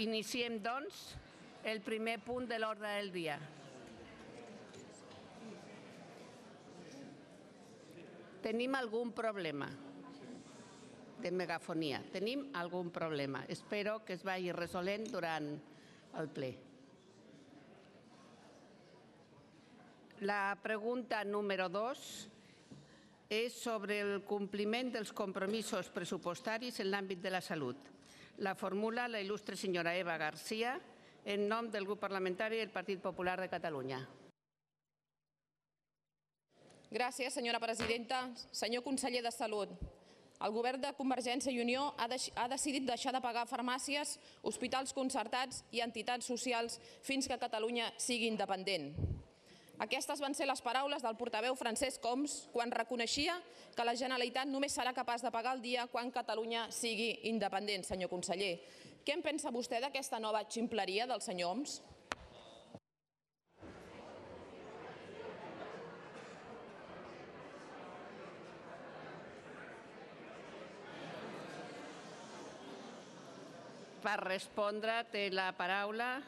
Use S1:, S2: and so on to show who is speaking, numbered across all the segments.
S1: Iniciem, doncs, el primer punt de l'ordre del dia. Tenim algun problema de megafonia. Tenim algun problema. Espero que es vagi resolent durant el ple. La pregunta número 2 és sobre el compliment dels compromisos pressupostaris en l'àmbit de la salut. La formula la il·lustre senyora Eva Garcia en nom del grup parlamentari del Partit Popular de Catalunya.
S2: Gràcies, senyora presidenta. Senyor conseller de Salut, el govern de Convergència i Unió ha, ha decidit deixar de pagar farmàcies, hospitals concertats i entitats socials fins que Catalunya sigui independent. Aquestes van ser les paraules del portaveu Francesc Homs quan reconeixia que la Generalitat només serà capaç de pagar el dia quan Catalunya sigui independent, senyor conseller. Què en pensa vostè d'aquesta nova ximpleria del senyor Homs?
S1: Per respondre té la paraula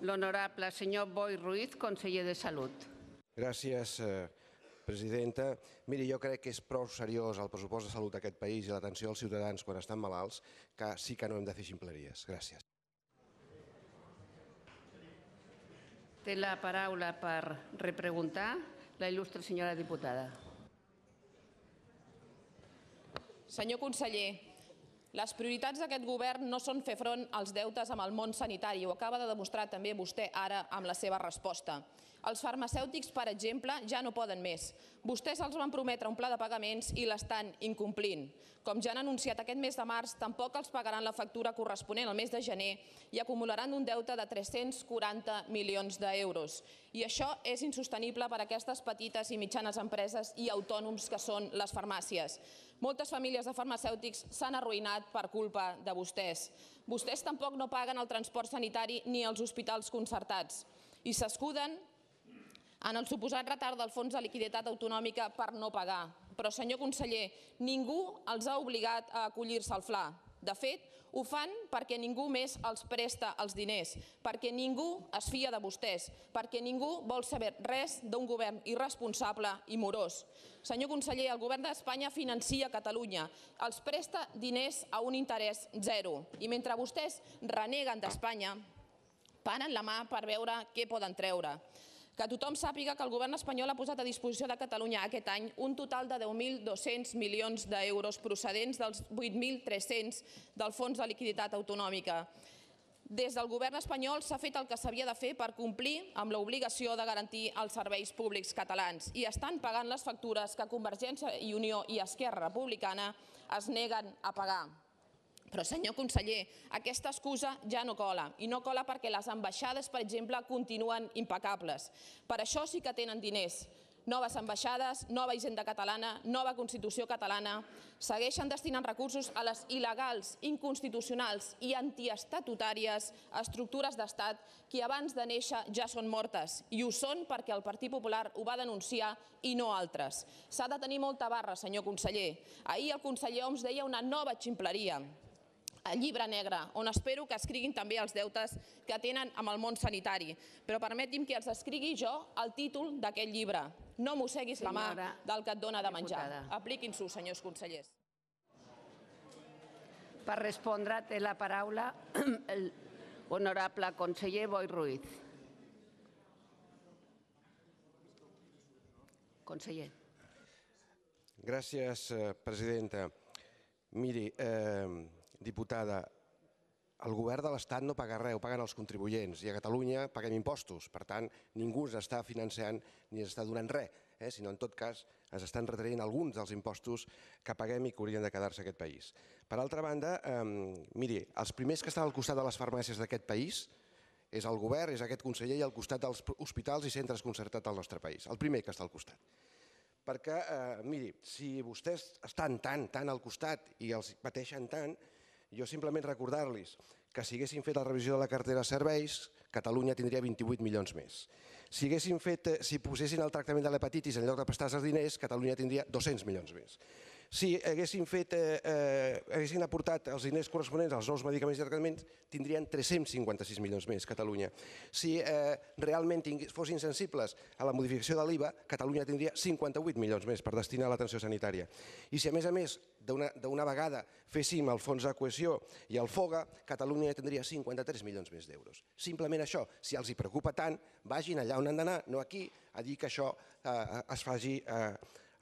S1: l'honorable senyor Boi Ruiz, conseller de Salut.
S3: Gràcies, eh, presidenta. Miri, jo crec que és prou seriós el pressupost de salut d'aquest país i l'atenció als ciutadans quan estan malalts, que sí que no hem de fer ximpleries. Gràcies.
S1: Té la paraula per repreguntar la il·lustre senyora diputada.
S2: Senyor conseller, les prioritats d'aquest govern no són fer front als deutes amb el món sanitari. Ho acaba de demostrar també vostè ara amb la seva resposta. Els farmacèutics, per exemple, ja no poden més. Vostès els van prometre un pla de pagaments i l'estan incomplint. Com ja han anunciat aquest mes de març, tampoc els pagaran la factura corresponent al mes de gener i acumularan un deute de 340 milions d'euros. I això és insostenible per a aquestes petites i mitjanes empreses i autònoms que són les farmàcies. Moltes famílies de farmacèutics s'han arruïnat per culpa de vostès. Vostès tampoc no paguen el transport sanitari ni els hospitals concertats i s'escuden en el suposat retard del fons de liquiditat autonòmica per no pagar. Però, senyor conseller, ningú els ha obligat a acollir-se al FLA. De fet, ho fan perquè ningú més els presta els diners, perquè ningú es fia de vostès, perquè ningú vol saber res d'un govern irresponsable i morós. Senyor conseller, el govern d'Espanya financia Catalunya, els presta diners a un interès zero i mentre vostès reneguen d'Espanya, paren la mà per veure què poden treure que tothom sàpiga que el govern espanyol ha posat a disposició de Catalunya aquest any un total de 10.200 milions d'euros procedents dels 8.300 del Fons de Liquiditat Autonòmica. Des del govern espanyol s'ha fet el que s'havia de fer per complir amb l'obligació de garantir els serveis públics catalans i estan pagant les factures que Convergència i Unió i Esquerra Republicana es neguen a pagar. Però, senyor conseller, aquesta excusa ja no cola, i no cola perquè les ambaixades, per exemple, continuen impecables. Per això sí que tenen diners. Noves ambaixades, nova hisenda catalana, nova Constitució catalana, segueixen destinant recursos a les il·legals, inconstitucionals i antiestatutàries estructures d'estat que abans de néixer ja són mortes. I ho són perquè el Partit Popular ho va denunciar i no altres. S'ha de tenir molta barra, senyor conseller. Ahir el conseller Homs deia una nova ximpleria llibre negre, on espero que escriguin també els deutes que tenen amb el món sanitari. Però permeti'm que els escrigui jo el títol d'aquest llibre. No mosseguis la mà del que et dona de menjar. Apliquin-s'ho, senyors consellers.
S1: Per respondre té la paraula el honorable conseller Boi Ruiz. Conseller.
S3: Gràcies, eh, presidenta. Miri, eh, diputada, el govern de l'Estat no paga res, ho paguen els contribuents i a Catalunya paguem impostos. Per tant, ningú ens està financiant ni ens està donant res, eh? sinó en tot cas ens estan retraient alguns dels impostos que paguem i que haurien de quedar-se aquest país. Per altra banda, eh, miri, els primers que estan al costat de les farmàcies d'aquest país és el govern, és aquest conseller i al costat dels hospitals i centres concertats al nostre país. El primer que està al costat. Perquè, eh, miri, si vostès estan tan, tan al costat i els pateixen tant, jo simplement recordar-los que si haguessin fet la revisió de la cartera de serveis, Catalunya tindria 28 milions més. Si, haguessin fet, eh, si posessin el tractament de l'hepatitis en lloc de prestar els diners, Catalunya tindria 200 milions més. Si haguessin, fet, eh, eh, haguessin aportat els diners corresponents als nous medicaments i tractaments, tindrien 356 milions més Catalunya. Si eh, realment fossin sensibles a la modificació de l'IVA, Catalunya tindria 58 milions més per destinar a l'atenció sanitària. I si a més a més d'una vegada féssim el fons de cohesió i el FOGA, Catalunya tindria 53 milions més d'euros. Simplement això, si els hi preocupa tant, vagin allà on han d'anar, no aquí, a dir que això eh, es faci eh,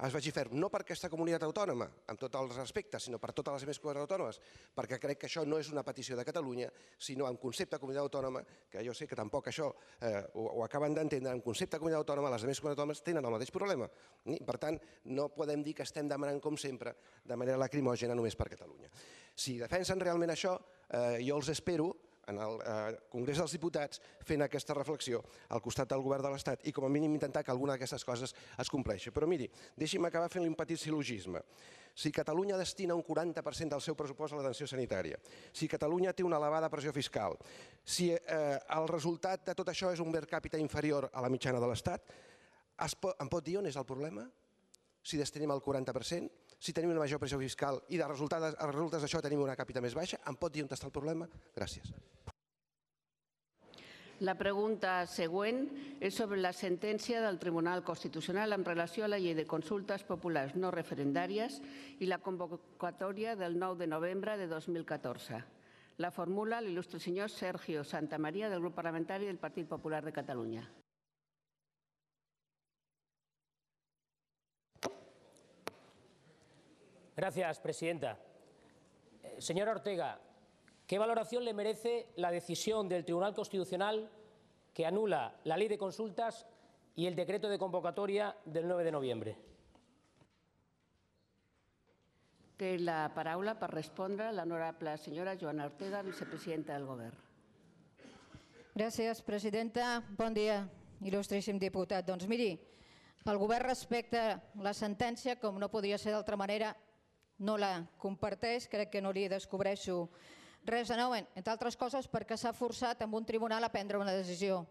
S3: es vagi no per aquesta comunitat autònoma, amb tots els respectes, sinó per totes les més comunitats autònomes, perquè crec que això no és una petició de Catalunya, sinó en concepte de comunitat autònoma, que jo sé que tampoc això eh, ho, ho acaben d'entendre, en concepte de comunitat autònoma les més comunitats autònomes tenen el mateix problema. I, per tant, no podem dir que estem demanant, com sempre, de manera lacrimògena només per Catalunya. Si defensen realment això, eh, jo els espero en el eh, Congrés dels Diputats fent aquesta reflexió al costat del govern de l'Estat i com a mínim intentar que alguna d'aquestes coses es compleixi. Però miri, deixi'm acabar fent-li un petit silogisme. Si Catalunya destina un 40% del seu pressupost a l'atenció sanitària, si Catalunya té una elevada pressió fiscal, si eh, el resultat de tot això és un per càpita inferior a la mitjana de l'Estat, em pot dir on és el problema? Si destinem el 40%? Si tenim una major pressió fiscal i de resultes, a resultes d'això tenim una càpita més baixa, em pot dir on està el problema? Gràcies.
S1: La pregunta següent és sobre la sentència del Tribunal Constitucional en relació a la llei de consultes populars no referendàries i la convocatòria del 9 de novembre de 2014. La formula l'il·lustre senyor Sergio Santamaría del grup parlamentari del Partit Popular de Catalunya.
S4: Gracias, presidenta. Eh, señora Ortega, ¿qué valoración le merece la decisión del Tribunal Constitucional que anula la ley de consultas y el decreto de convocatoria del 9 de noviembre?
S1: Té la paraula per respondre l'honorable senyora Joana Ortega, vicepresidenta del Govern.
S5: Gràcies, presidenta. Bon dia, il·lustríssim diputat. Doncs miri, el govern respecta la sentència, com no podia ser d'altra manera, no la comparteix, crec que no li descobreixo res de nou, entre altres coses perquè s'ha forçat amb un tribunal a prendre una decisió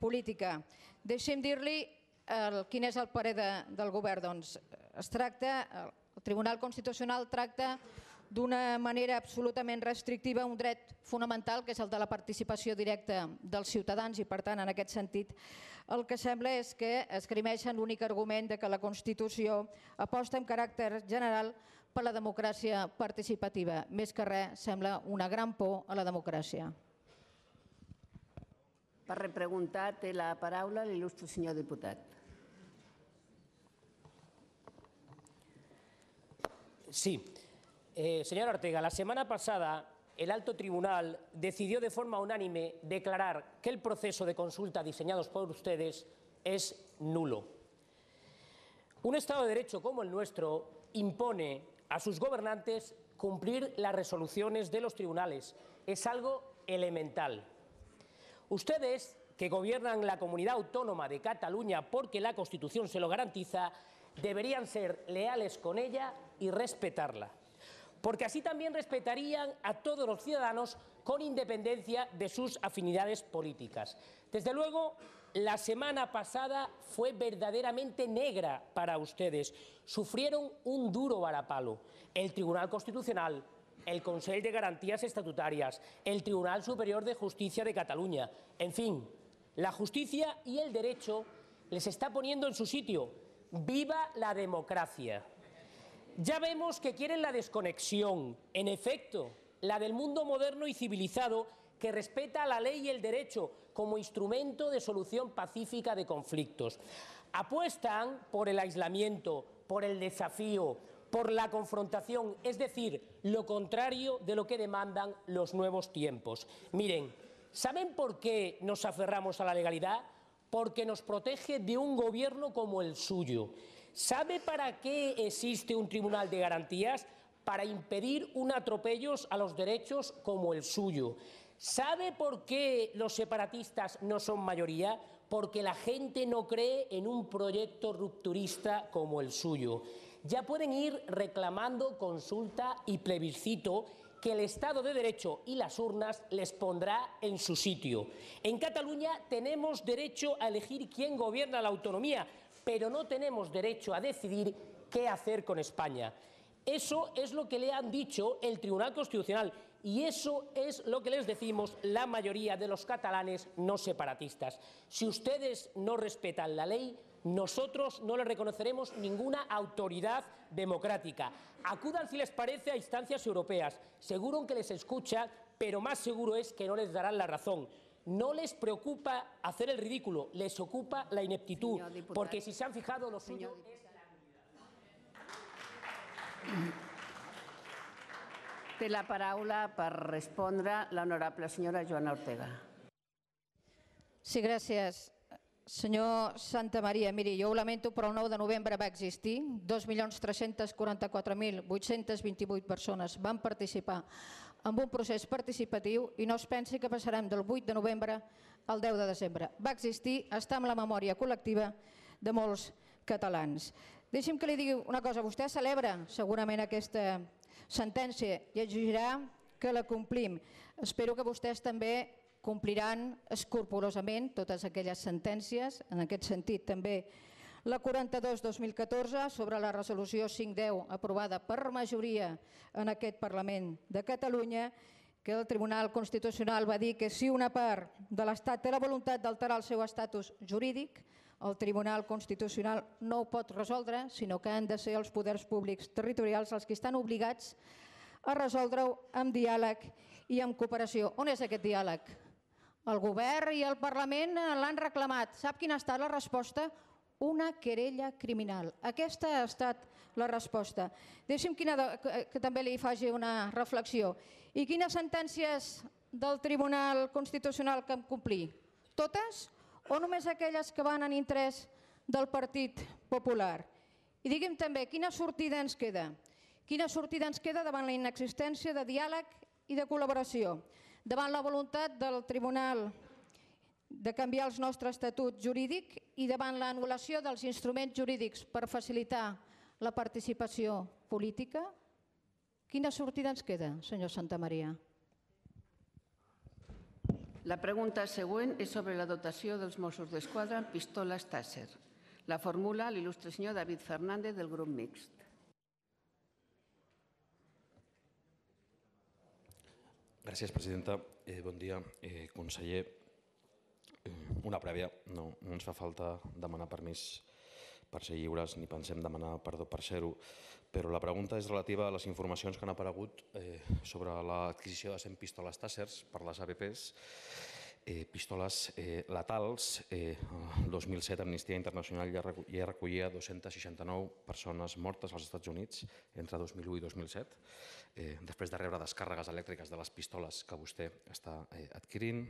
S5: política. Deixi'm dir-li quin és el parer de, del govern. Doncs es tracta, el Tribunal Constitucional tracta d'una manera absolutament restrictiva un dret fonamental que és el de la participació directa dels ciutadans i per tant en aquest sentit el que sembla és que esgrimeixen l'únic argument de que la Constitució aposta amb caràcter general per la democràcia participativa. Més que res, sembla una gran por a la democràcia.
S1: Per repreguntar té la paraula l'il·lustre senyor diputat.
S4: Sí. Eh, señora Ortega, la semana pasada el alto tribunal decidió de forma unánime declarar que el proceso de consulta diseñado por ustedes es nulo. Un Estado de Derecho como el nuestro impone a sus gobernantes cumplir las resoluciones de los tribunales. Es algo elemental. Ustedes, que gobiernan la comunidad autónoma de Cataluña porque la Constitución se lo garantiza, deberían ser leales con ella y respetarla. Porque así también respetarían a todos los ciudadanos con independencia de sus afinidades políticas. Desde luego, la semana pasada fue verdaderamente negra para ustedes. Sufrieron un duro varapalo. El Tribunal Constitucional, el Consejo de Garantías Estatutarias, el Tribunal Superior de Justicia de Cataluña. En fin, la justicia y el derecho les está poniendo en su sitio. ¡Viva la democracia! Ya vemos que quieren la desconexión, en efecto, la del mundo moderno y civilizado que respeta la ley y el derecho como instrumento de solución pacífica de conflictos. Apuestan por el aislamiento, por el desafío, por la confrontación, es decir, lo contrario de lo que demandan los nuevos tiempos. Miren, ¿saben por qué nos aferramos a la legalidad? Porque nos protege de un gobierno como el suyo. ¿Sabe para qué existe un tribunal de garantías? Para impedir un atropellos a los derechos como el suyo. ¿Sabe por qué los separatistas no son mayoría? Porque la gente no cree en un proyecto rupturista como el suyo. Ya pueden ir reclamando consulta y plebiscito que el Estado de Derecho y las urnas les pondrá en su sitio. En Cataluña tenemos derecho a elegir quién gobierna la autonomía, pero no tenemos derecho a decidir qué hacer con España. Eso es lo que le han dicho el Tribunal Constitucional y eso es lo que les decimos la mayoría de los catalanes no separatistas. Si ustedes no respetan la ley, nosotros no les reconoceremos ninguna autoridad democrática. Acudan, si les parece, a instancias europeas. Seguro que les escucha, pero más seguro es que no les darán la razón. No les preocupa hacer el ridículo, les ocupa la ineptitud, porque si se han fijado, lo suyo es
S1: Té la paraula per respondre l'honorable senyora Joana Ortega.
S5: Sí, gràcies. Senyor Santa Maria, miri, jo ho lamento, però el 9 de novembre va existir. 2.344.828 persones van participar en un procés participatiu i no es pensi que passarem del 8 de novembre al 10 de desembre. Va existir, està en la memòria col·lectiva de molts catalans. Deixi'm que li digui una cosa. Vostè celebra segurament aquesta sentència i exigirà que la complim. Espero que vostès també compliran escrupolosament totes aquelles sentències, en aquest sentit també la 42-2014 sobre la resolució 510 aprovada per majoria en aquest Parlament de Catalunya que el Tribunal Constitucional va dir que si una part de l'Estat té la voluntat d'alterar el seu estatus jurídic, el Tribunal Constitucional no ho pot resoldre, sinó que han de ser els poders públics territorials els que estan obligats a resoldre-ho amb diàleg i amb cooperació. On és aquest diàleg? El govern i el Parlament l'han reclamat. Sap quina ha estat la resposta? Una querella criminal. Aquesta ha estat la resposta. Deixi'm quina de, que, també li faci una reflexió. I quines sentències del Tribunal Constitucional que hem complir? Totes o només aquelles que van en interès del Partit Popular? I digui'm també, quina sortida ens queda? Quina sortida ens queda davant la inexistència de diàleg i de col·laboració? Davant la voluntat del Tribunal de canviar el nostre estatut jurídic i davant l'anul·lació dels instruments jurídics per facilitar la participació política? Quina sortida ens queda, senyor Santamaria?
S1: La pregunta següent és sobre la dotació dels Mossos d'Esquadra amb pistoles Tasser. La formula l'il·lustre senyor David Fernández del grup mixt.
S6: Gràcies, presidenta. Eh, bon dia, eh, conseller. Eh, una prèvia, no, no ens fa falta demanar permís per ser lliures ni pensem demanar perdó per ser-ho, però la pregunta és relativa a les informacions que han aparegut eh, sobre l'adquisició de 100 pistoles Tassers per les ABPs, eh, pistoles eh, letals. Eh, el 2007 Amnistia Internacional ja, ja recollia 269 persones mortes als Estats Units entre 2001 i 2007, eh, després de rebre descàrregues elèctriques de les pistoles que vostè està eh, adquirint.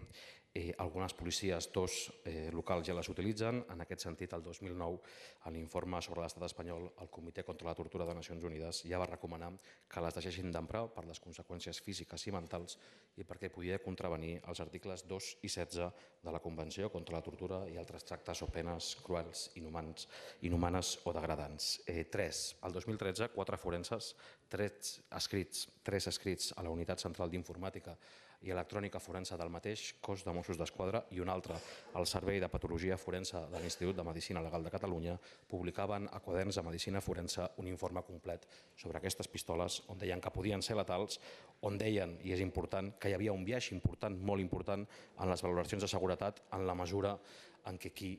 S6: Eh, algunes policies, dos eh, locals ja les utilitzen. En aquest sentit, el 2009, a l'informe sobre l'estat espanyol, el Comitè contra la Tortura de Nacions Unides ja va recomanar que les deixessin d'emprar per les conseqüències físiques i mentals i perquè podia contravenir els articles 2 i 16 de la Convenció contra la Tortura i altres tractes o penes cruels, inhumans, inhumanes o degradants. Eh, tres. El 2013, quatre forenses, tres escrits, tres escrits a la Unitat Central d'Informàtica i electrònica forense del mateix cos de Mossos d'Esquadra i un altre, el Servei de Patologia Forense de l'Institut de Medicina Legal de Catalunya, publicaven a quaderns de Medicina Forense un informe complet sobre aquestes pistoles on deien que podien ser letals, on deien, i és important, que hi havia un viatge important, molt important, en les valoracions de seguretat en la mesura en què qui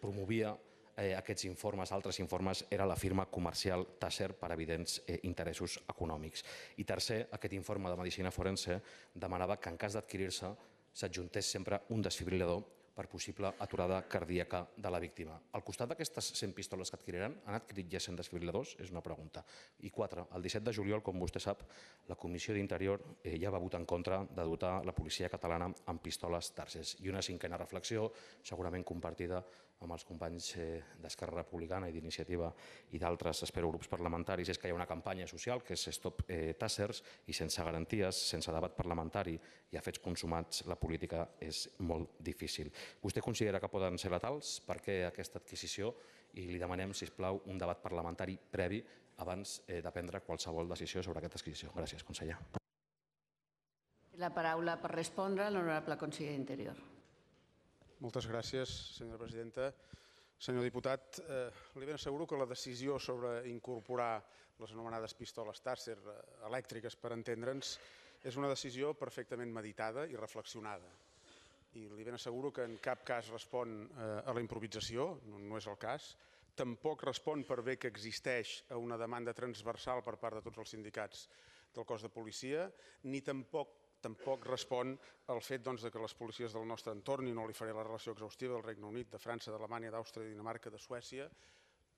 S6: promovia eh, aquests informes, altres informes, era la firma comercial Tasser per evidents eh, interessos econòmics. I tercer, aquest informe de Medicina Forense demanava que en cas d'adquirir-se s'adjuntés sempre un desfibrilador per possible aturada cardíaca de la víctima. Al costat d'aquestes 100 pistoles que adquiriran, han adquirit ja 100 desfibriladors? És una pregunta. I quatre, el 17 de juliol, com vostè sap, la Comissió d'Interior eh, ja va votar en contra de dotar la policia catalana amb pistoles Tarses. I una cinquena reflexió, segurament compartida amb els companys eh, d'Esquerra Republicana i d'Iniciativa i d'altres, espero, grups parlamentaris, és que hi ha una campanya social que és Stop eh, Tassers i sense garanties, sense debat parlamentari i a fets consumats, la política és molt difícil. Vostè considera que poden ser letals? Per què aquesta adquisició? I li demanem, si plau, un debat parlamentari previ abans eh, de prendre qualsevol decisió sobre aquesta adquisició. Gràcies, conseller.
S1: La paraula per respondre l'honorable conseller d'Interior.
S7: Moltes gràcies, senyora presidenta. Senyor diputat, eh, li ben asseguro que la decisió sobre incorporar les anomenades pistoles Tasser eh, elèctriques per entendre'ns, és una decisió perfectament meditada i reflexionada. I li ben asseguro que en cap cas respon eh, a la improvisació, no, no és el cas, tampoc respon per bé que existeix a una demanda transversal per part de tots els sindicats del cos de policia, ni tampoc tampoc respon al fet doncs, que les policies del nostre entorn, i no li faré la relació exhaustiva del Regne Unit, de França, d'Alemanya, d'Àustria, de Dinamarca, de Suècia,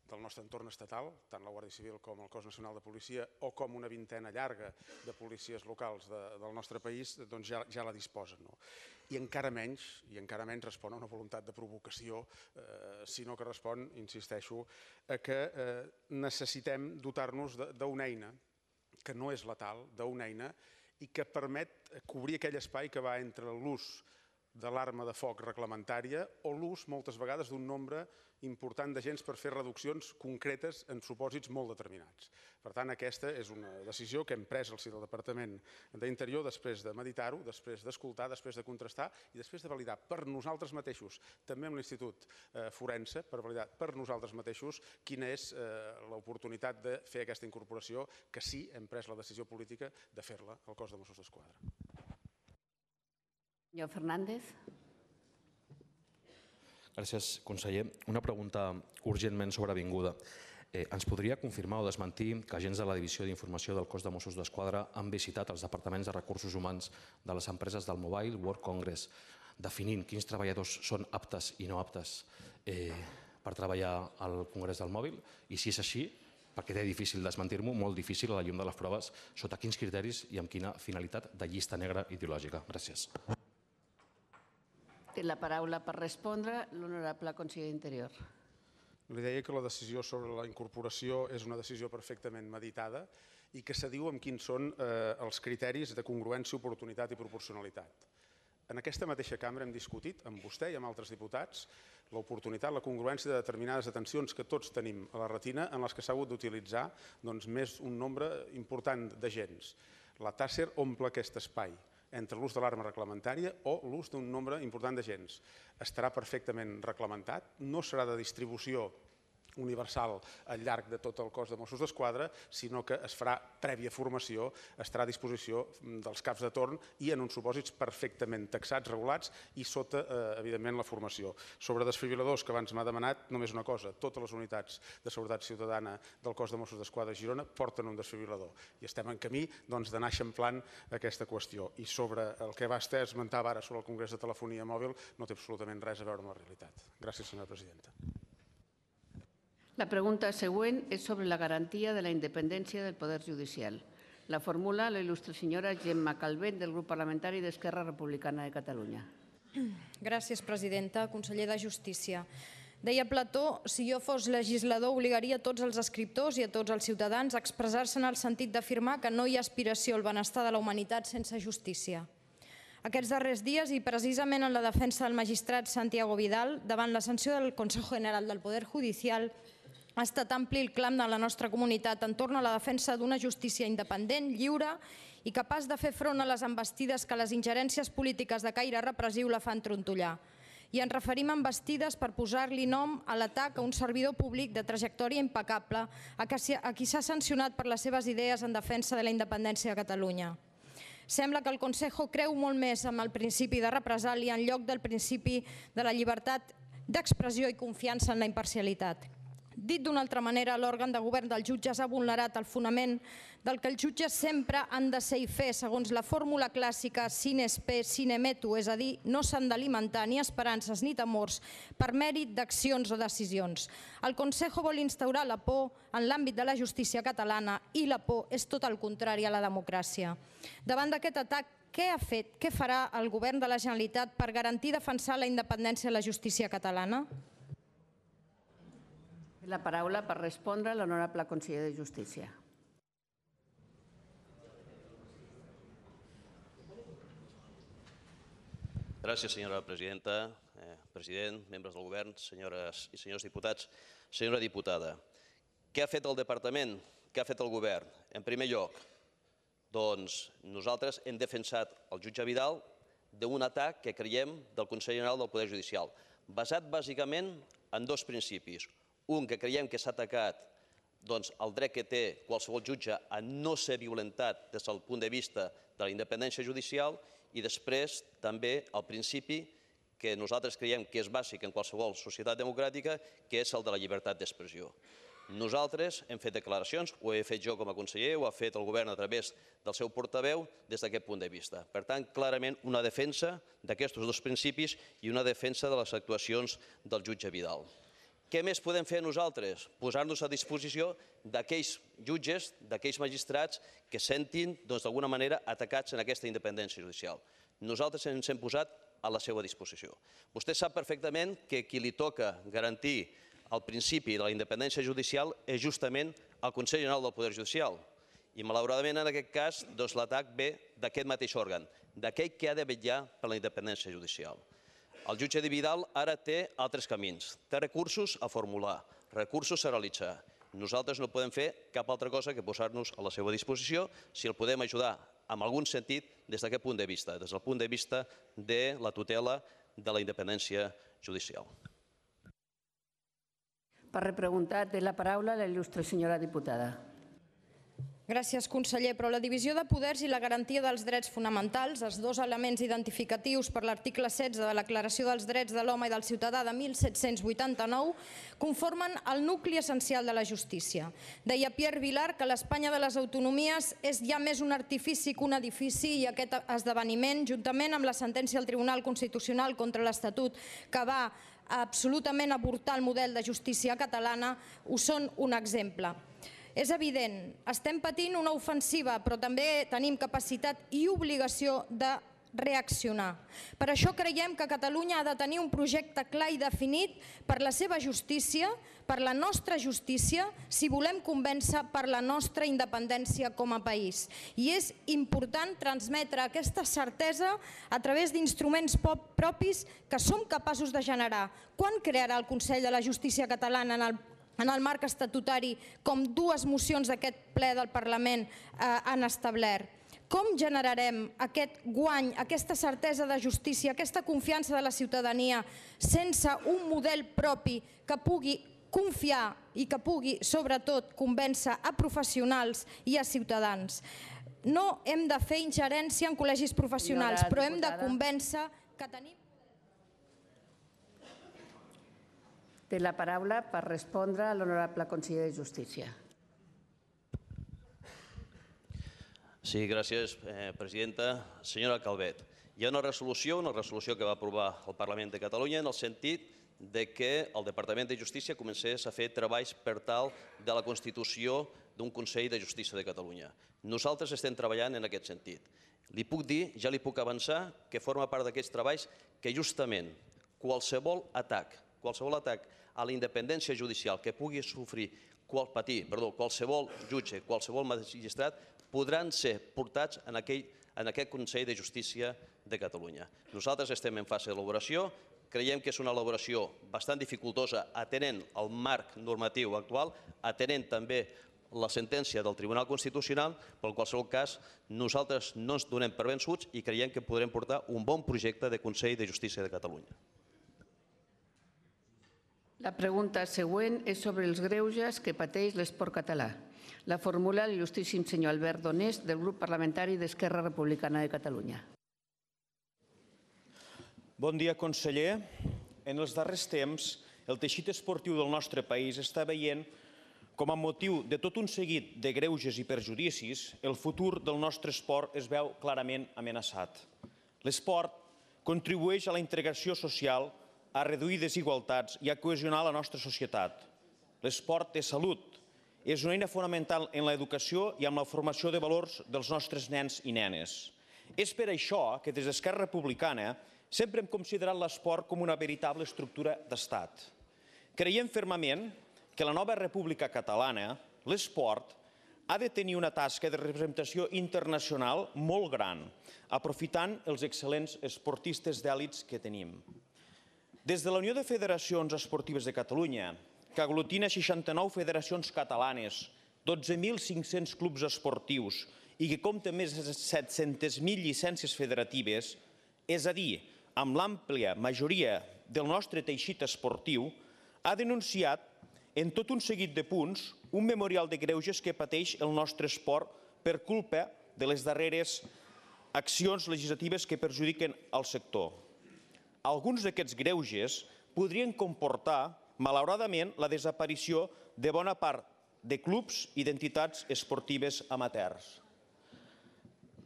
S7: del nostre entorn estatal, tant la Guàrdia Civil com el Cos Nacional de Policia, o com una vintena llarga de policies locals de, del nostre país, doncs ja, ja la disposen. No? I encara menys, i encara menys respon a una voluntat de provocació, eh, sinó que respon, insisteixo, a que eh, necessitem dotar-nos d'una eina que no és letal, d'una eina i que permet cobrir aquell espai que va entre l'ús de l'arma de foc reglamentària o l'ús moltes vegades d'un nombre important d'agents per fer reduccions concretes en supòsits molt determinats. Per tant, aquesta és una decisió que hem pres al si del Departament d'Interior després de meditar-ho, després d'escoltar, després de contrastar i després de validar per nosaltres mateixos, també amb l'Institut eh, Forense, per validar per nosaltres mateixos quina és eh, l'oportunitat de fer aquesta incorporació, que sí hem pres la decisió política de fer-la al cos de Mossos d'Esquadra.
S1: Senyor Fernández.
S6: Gràcies, conseller. Una pregunta urgentment sobrevinguda. Eh, ens podria confirmar o desmentir que agents de la Divisió d'Informació del cos de Mossos d'Esquadra han visitat els departaments de recursos humans de les empreses del Mobile World Congress, definint quins treballadors són aptes i no aptes eh, per treballar al Congrés del Mòbil? I si és així, perquè té difícil desmentir-m'ho, molt difícil a la llum de les proves, sota quins criteris i amb quina finalitat de llista negra ideològica. Gràcies.
S1: Té la paraula per respondre l'honorable conseller d'Interior.
S7: Li deia que la decisió sobre la incorporació és una decisió perfectament meditada i que s'adiu amb quins són eh, els criteris de congruència, oportunitat i proporcionalitat. En aquesta mateixa cambra hem discutit amb vostè i amb altres diputats l'oportunitat, la congruència de determinades atencions que tots tenim a la retina en les que s'ha hagut d'utilitzar doncs, més un nombre important d'agents. La TASER omple aquest espai entre l'ús de l'arma reglamentària o l'ús d'un nombre important d'agents. Estarà perfectament reglamentat, no serà de distribució universal al llarg de tot el cos de Mossos d'Esquadra, sinó que es farà prèvia formació, estarà a disposició dels caps de torn i en uns supòsits perfectament taxats, regulats i sota, eh, evidentment, la formació. Sobre desfibriladors, que abans m'ha demanat, només una cosa, totes les unitats de seguretat ciutadana del cos de Mossos d'Esquadra a Girona porten un desfibrilador i estem en camí doncs, d'anar eixamplant aquesta qüestió. I sobre el que va estar esmentava ara sobre el Congrés de Telefonia Mòbil no té absolutament res a veure amb la realitat. Gràcies, senyora presidenta.
S1: La pregunta següent és sobre la garantia de la independència del Poder Judicial. La formula la il·lustre senyora Gemma Calvet, del grup parlamentari d'Esquerra Republicana de Catalunya.
S8: Gràcies, presidenta. Conseller de Justícia. Deia Plató, si jo fos legislador obligaria tots els escriptors i a tots els ciutadans a expressar-se en el sentit d'afirmar que no hi ha aspiració al benestar de la humanitat sense justícia. Aquests darrers dies i precisament en la defensa del magistrat Santiago Vidal davant la sanció del Consejo General del Poder Judicial ha estat ampli el clam de la nostra comunitat entorn a la defensa d'una justícia independent, lliure i capaç de fer front a les embestides que les ingerències polítiques de caire repressiu la fan trontollar. I ens referim a embestides per posar-li nom a l'atac a un servidor públic de trajectòria impecable a qui s'ha sancionat per les seves idees en defensa de la independència de Catalunya. Sembla que el Consejo creu molt més amb el principi de represàlia en lloc del principi de la llibertat d'expressió i confiança en la imparcialitat. Dit d'una altra manera, l'òrgan de govern dels jutges ha vulnerat el fonament del que els jutges sempre han de ser i fer, segons la fórmula clàssica sine spe, sine metu, és a dir, no s'han d'alimentar ni esperances ni temors per mèrit d'accions o decisions. El Consejo vol instaurar la por en l'àmbit de la justícia catalana i la por és tot el contrari a la democràcia. Davant d'aquest atac, què ha fet, què farà el govern de la Generalitat per garantir i defensar la independència de la justícia catalana?
S1: La paraula per respondre l'honorable conseller de Justícia.
S9: Gràcies, senyora presidenta, eh, president, membres del govern, senyores i senyors diputats. Senyora diputada, què ha fet el departament? Què ha fet el govern? En primer lloc, doncs nosaltres hem defensat el jutge Vidal d'un atac que creiem del Consell General del Poder Judicial, basat bàsicament en dos principis. Un, que creiem que s'ha atacat doncs, el dret que té qualsevol jutge a no ser violentat des del punt de vista de la independència judicial i després també el principi que nosaltres creiem que és bàsic en qualsevol societat democràtica, que és el de la llibertat d'expressió. Nosaltres hem fet declaracions, ho he fet jo com a conseller, ho ha fet el govern a través del seu portaveu des d'aquest punt de vista. Per tant, clarament una defensa d'aquests dos principis i una defensa de les actuacions del jutge Vidal. Què més podem fer nosaltres? Posar-nos a disposició d'aquells jutges, d'aquells magistrats que sentin doncs, d'alguna manera atacats en aquesta independència judicial. Nosaltres ens hem posat a la seva disposició. Vostè sap perfectament que qui li toca garantir el principi de la independència judicial és justament el Consell General del Poder Judicial. I malauradament en aquest cas doncs, l'atac ve d'aquest mateix òrgan, d'aquell que ha de vetllar per la independència judicial. El jutge de Vidal ara té altres camins, té recursos a formular, recursos a realitzar. Nosaltres no podem fer cap altra cosa que posar-nos a la seva disposició si el podem ajudar en algun sentit des d'aquest punt de vista, des del punt de vista de la tutela de la independència judicial.
S1: Per repreguntar, té la paraula la il·lustre senyora diputada.
S8: Gràcies, conseller. Però la divisió de poders i la garantia dels drets fonamentals, els dos elements identificatius per l'article 16 de la Declaració dels Drets de l'Home i del Ciutadà de 1789, conformen el nucli essencial de la justícia. Deia Pierre Vilar que l'Espanya de les autonomies és ja més un artifici que un edifici i aquest esdeveniment, juntament amb la sentència del Tribunal Constitucional contra l'Estatut que va absolutament avortar el model de justícia catalana, ho són un exemple. És evident, estem patint una ofensiva, però també tenim capacitat i obligació de reaccionar. Per això creiem que Catalunya ha de tenir un projecte clar i definit per la seva justícia, per la nostra justícia, si volem convèncer per la nostra independència com a país. I és important transmetre aquesta certesa a través d'instruments propis que som capaços de generar. Quan crearà el Consell de la Justícia Catalana en el en el marc estatutari, com dues mocions d'aquest ple del Parlament eh, han establert. Com generarem aquest guany, aquesta certesa de justícia, aquesta confiança de la ciutadania sense un model propi que pugui confiar i que pugui, sobretot, convèncer a professionals i a ciutadans. No hem de fer ingerència en col·legis professionals, però hem de convèncer que tenim...
S1: Té la paraula per respondre a l'honorable conseller de Justícia.
S9: Sí, gràcies, eh, presidenta. Senyora Calvet, hi ha una resolució, una resolució que va aprovar el Parlament de Catalunya en el sentit de que el Departament de Justícia comencés a fer treballs per tal de la constitució d'un Consell de Justícia de Catalunya. Nosaltres estem treballant en aquest sentit. Li puc dir, ja li puc avançar, que forma part d'aquests treballs que justament qualsevol atac, qualsevol atac a la independència judicial que pugui sofrir qual, patir perdó, qualsevol jutge, qualsevol magistrat, podran ser portats en, aquell, en aquest Consell de Justícia de Catalunya. Nosaltres estem en fase d'elaboració, creiem que és una elaboració bastant dificultosa atenent el marc normatiu actual, atenent també la sentència del Tribunal Constitucional, però en qualsevol cas nosaltres no ens donem per vençuts i creiem que podrem portar un bon projecte de Consell de Justícia de Catalunya.
S1: La pregunta següent és sobre els greuges que pateix l'esport català. La formula l'il·lustríssim senyor Albert Donés del grup parlamentari d'Esquerra Republicana de Catalunya.
S10: Bon dia, conseller. En els darrers temps, el teixit esportiu del nostre país està veient com a motiu de tot un seguit de greuges i perjudicis, el futur del nostre esport es veu clarament amenaçat. L'esport contribueix a la integració social, a reduir desigualtats i a cohesionar la nostra societat. L'esport té salut, és una eina fonamental en l'educació i amb la formació de valors dels nostres nens i nenes. És per això que des d'Esquerra Republicana sempre hem considerat l'esport com una veritable estructura d'estat. Creiem fermament que la nova República Catalana, l'esport, ha de tenir una tasca de representació internacional molt gran, aprofitant els excel·lents esportistes d'èlits que tenim. Des de la Unió de Federacions Esportives de Catalunya que aglutina 69 federacions catalanes, 12.500 clubs esportius i que compta més de 700.000 llicències federatives, és a dir, amb l'àmplia majoria del nostre teixit esportiu, ha denunciat en tot un seguit de punts, un memorial de greuges que pateix el nostre esport per culpa de les darreres accions legislatives que perjudiquen el sector. Alguns d'aquests greuges podrien comportar, malauradament, la desaparició de bona part de clubs i d'entitats esportives amateurs.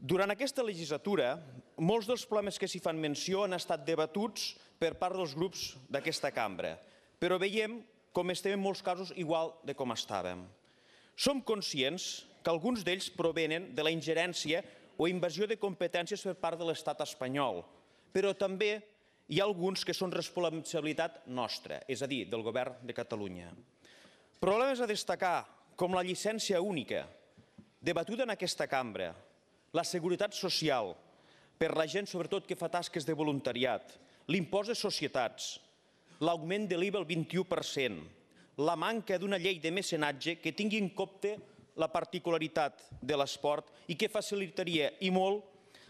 S10: Durant aquesta legislatura, molts dels problemes que s'hi fan menció han estat debatuts per part dels grups d'aquesta cambra, però veiem com estem en molts casos igual de com estàvem. Som conscients que alguns d'ells provenen de la ingerència o invasió de competències per part de l'estat espanyol, però també hi ha alguns que són responsabilitat nostra, és a dir, del govern de Catalunya. Problemes a destacar, com la llicència única, debatuda en aquesta cambra, la seguretat social, per la gent sobretot que fa tasques de voluntariat, l'impost de societats, l'augment de l'IVA al 21%, la manca d'una llei de mecenatge que tingui en compte la particularitat de l'esport i que facilitaria i molt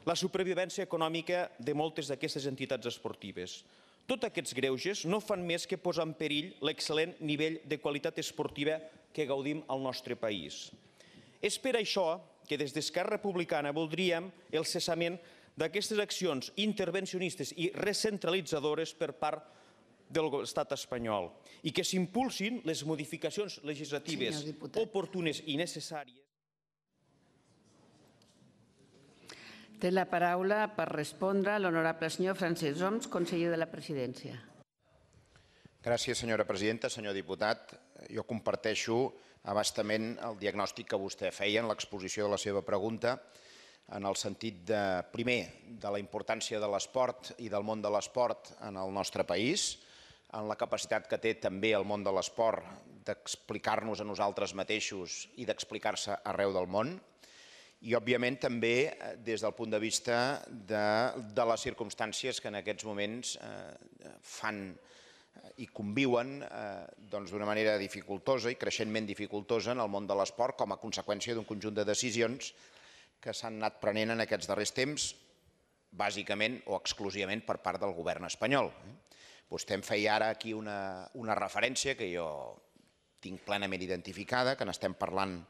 S10: la supervivència econòmica de moltes d'aquestes entitats esportives. Tots aquests greuges no fan més que posar en perill l'excel·lent nivell de qualitat esportiva que gaudim al nostre país. És per això que des d'Esquerra Republicana voldríem el cessament d'aquestes accions intervencionistes i recentralitzadores per part de l'estat espanyol i que s'impulsin les modificacions legislatives oportunes i necessàries.
S1: Té la paraula per respondre l'honorable senyor Francesc Oms, conseller de la Presidència.
S11: Gràcies, senyora presidenta. Senyor diputat, jo comparteixo abastament el diagnòstic que vostè feia en l'exposició de la seva pregunta en el sentit de, primer, de la importància de l'esport i del món de l'esport en el nostre país, en la capacitat que té també el món de l'esport d'explicar-nos a nosaltres mateixos i d'explicar-se arreu del món, i òbviament també eh, des del punt de vista de, de les circumstàncies que en aquests moments eh, fan eh, i conviuen eh, doncs d'una manera dificultosa i creixentment dificultosa en el món de l'esport com a conseqüència d'un conjunt de decisions que s'han anat prenent en aquests darrers temps, bàsicament o exclusivament per part del govern espanyol. Vostè em feia ara aquí una, una referència que jo tinc plenament identificada, que n'estem parlant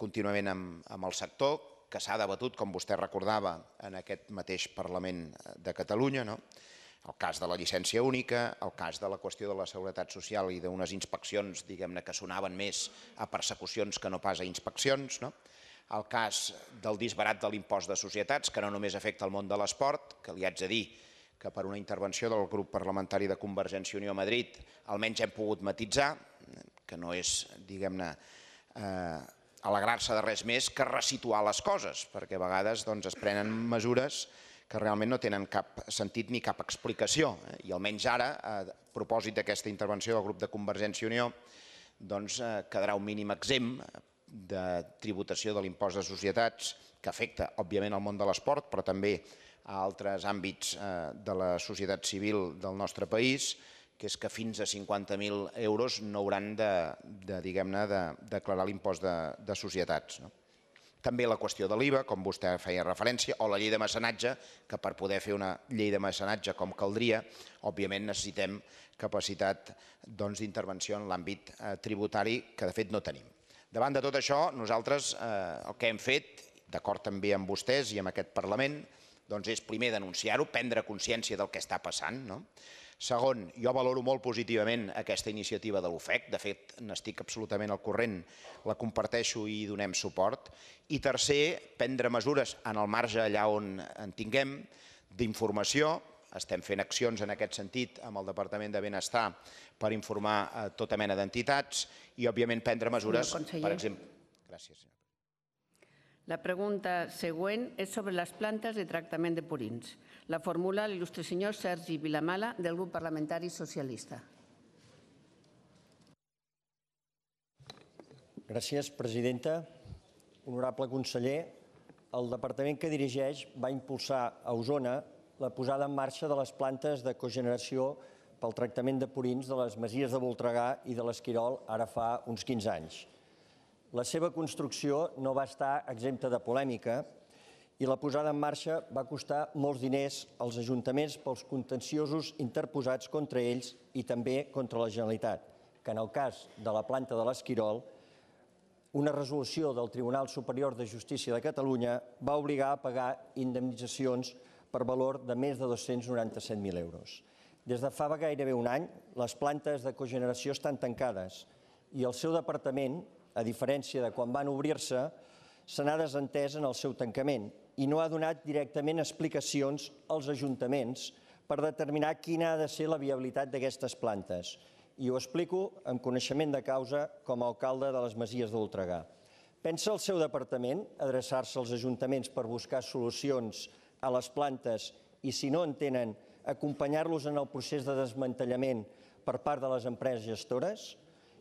S11: contínuament amb, amb el sector, que s'ha debatut, com vostè recordava, en aquest mateix Parlament de Catalunya, no? el cas de la llicència única, el cas de la qüestió de la seguretat social i d'unes inspeccions, diguem-ne, que sonaven més a persecucions que no pas a inspeccions, no? el cas del disbarat de l'impost de societats, que no només afecta el món de l'esport, que li haig de dir que per una intervenció del grup parlamentari de Convergència i Unió a Madrid almenys hem pogut matitzar, que no és, diguem-ne, eh, alegrar-se de res més que resituar les coses, perquè a vegades doncs, es prenen mesures que realment no tenen cap sentit ni cap explicació. Eh? I almenys ara, a propòsit d'aquesta intervenció del grup de Convergència i Unió, doncs, eh, quedarà un mínim exempt de tributació de l'impost de societats que afecta, òbviament, el món de l'esport, però també a altres àmbits eh, de la societat civil del nostre país, que és que fins a 50.000 euros no hauran de, de diguem-ne, de declarar l'impost de, de societats. No? També la qüestió de l'IVA, com vostè feia referència, o la llei de mecenatge, que per poder fer una llei de mecenatge com caldria, òbviament necessitem capacitat doncs, d'intervenció doncs, en l'àmbit eh, tributari, que de fet no tenim. Davant de tot això, nosaltres eh, el que hem fet, d'acord també amb vostès i amb aquest Parlament, doncs és primer denunciar-ho, prendre consciència del que està passant. No? Segon, jo valoro molt positivament aquesta iniciativa de l'UFEC, de fet n'estic absolutament al corrent, la comparteixo i donem suport. I tercer, prendre mesures en el marge allà on en tinguem d'informació, estem fent accions en aquest sentit amb el Departament de Benestar per informar a tota mena d'entitats i, òbviament, prendre mesures, per exemple... Gràcies, senyor.
S1: La pregunta següent és sobre les plantes de tractament de purins. La formula l'il·lustre senyor Sergi Vilamala, del grup parlamentari socialista.
S12: Gràcies, presidenta. Honorable conseller, el departament que dirigeix va impulsar a Osona la posada en marxa de les plantes de cogeneració pel tractament de purins de les masies de Voltregà i de l'Esquirol ara fa uns 15 anys. La seva construcció no va estar exempta de polèmica i la posada en marxa va costar molts diners als ajuntaments pels contenciosos interposats contra ells i també contra la Generalitat. que en el cas de la planta de l'Esquirol, una resolució del Tribunal Superior de Justícia de Catalunya va obligar a pagar indemnitzacions per valor de més de 297.000 euros. Des de fa gairebé un any, les plantes de cogeneració estan tancades i el seu departament, a diferència de quan van obrir-se, se n'ha desentès en el seu tancament i no ha donat directament explicacions als ajuntaments per determinar quina ha de ser la viabilitat d'aquestes plantes. I ho explico amb coneixement de causa com a alcalde de les Masies d'Ultregà. Pensa el seu departament adreçar-se als ajuntaments per buscar solucions a les plantes i, si no en tenen, acompanyar-los en el procés de desmantellament per part de les empreses gestores?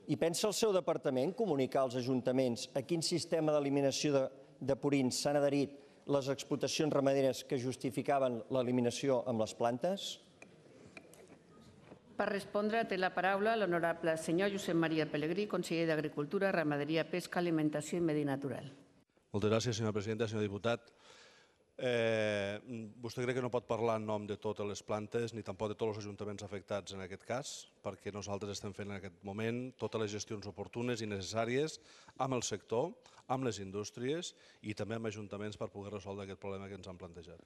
S12: I pensa el seu departament comunicar als ajuntaments a quin sistema d'eliminació de, de purins s'han adherit les explotacions ramaderes que justificaven l'eliminació amb les plantes?
S1: Per respondre té la paraula l'honorable senyor Josep Maria Pellegrí, conseller d'Agricultura, Ramaderia, Pesca, Alimentació i Medi Natural.
S13: Moltes gràcies, senyora presidenta. Senyor diputat, eh, vostè crec que no pot parlar en nom de totes les plantes ni tampoc de tots els ajuntaments afectats en aquest cas, perquè nosaltres estem fent en aquest moment totes les gestions oportunes i necessàries amb el sector, amb les indústries i també amb ajuntaments per poder resoldre aquest problema que ens han plantejat.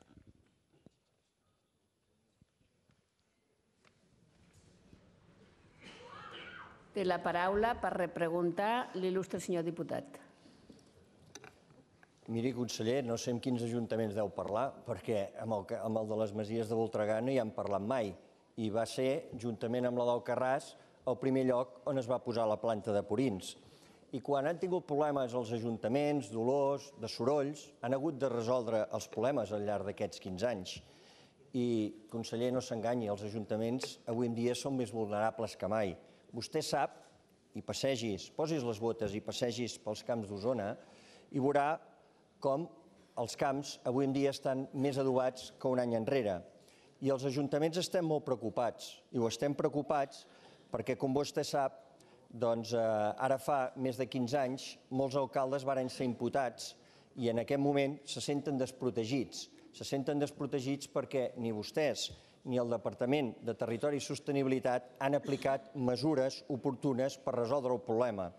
S1: Té la paraula per repreguntar l'il·lustre senyor diputat.
S12: Miri, conseller, no sé amb quins ajuntaments deu parlar, perquè amb el, amb el de les Masies de Voltregà no hi han parlat mai. I va ser, juntament amb la d'Alcarràs, el primer lloc on es va posar la planta de purins. I quan han tingut problemes els ajuntaments, dolors, de sorolls, han hagut de resoldre els problemes al llarg d'aquests 15 anys. I, conseller, no s'enganyi, els ajuntaments avui en dia són més vulnerables que mai. Vostè sap, i passegis, posis les botes i passegis pels camps d'Osona, i veurà com els camps avui en dia estan més adobats que un any enrere. I els ajuntaments estem molt preocupats, i ho estem preocupats perquè, com vostè sap, doncs, eh, ara fa més de 15 anys molts alcaldes varen ser imputats i en aquest moment se senten desprotegits. Se senten desprotegits perquè ni vostès ni el Departament de Territori i Sostenibilitat han aplicat mesures oportunes per resoldre el problema.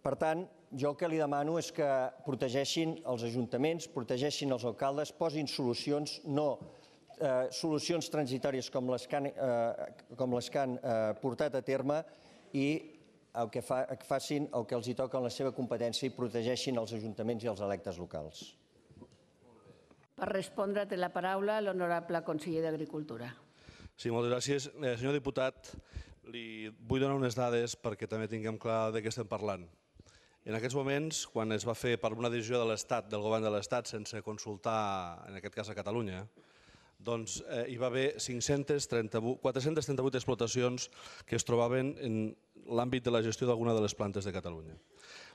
S12: Per tant, jo el que li demano és que protegeixin els ajuntaments, protegeixin els alcaldes, posin solucions, no eh, solucions transitòries com les que han, eh, com les que han eh, portat a terme i el que, fa, que facin el que els hi toca en la seva competència i protegeixin els ajuntaments i els electes locals.
S1: Per respondre té la paraula l'honorable conseller d'Agricultura.
S13: Sí, moltes gràcies. Eh, senyor diputat, li vull donar unes dades perquè també tinguem clar de què estem parlant. En aquests moments, quan es va fer per una decisió de l'Estat, del govern de l'Estat, sense consultar, en aquest cas a Catalunya, doncs eh, hi va haver 538, 438 explotacions que es trobaven en l'àmbit de la gestió d'alguna de les plantes de Catalunya.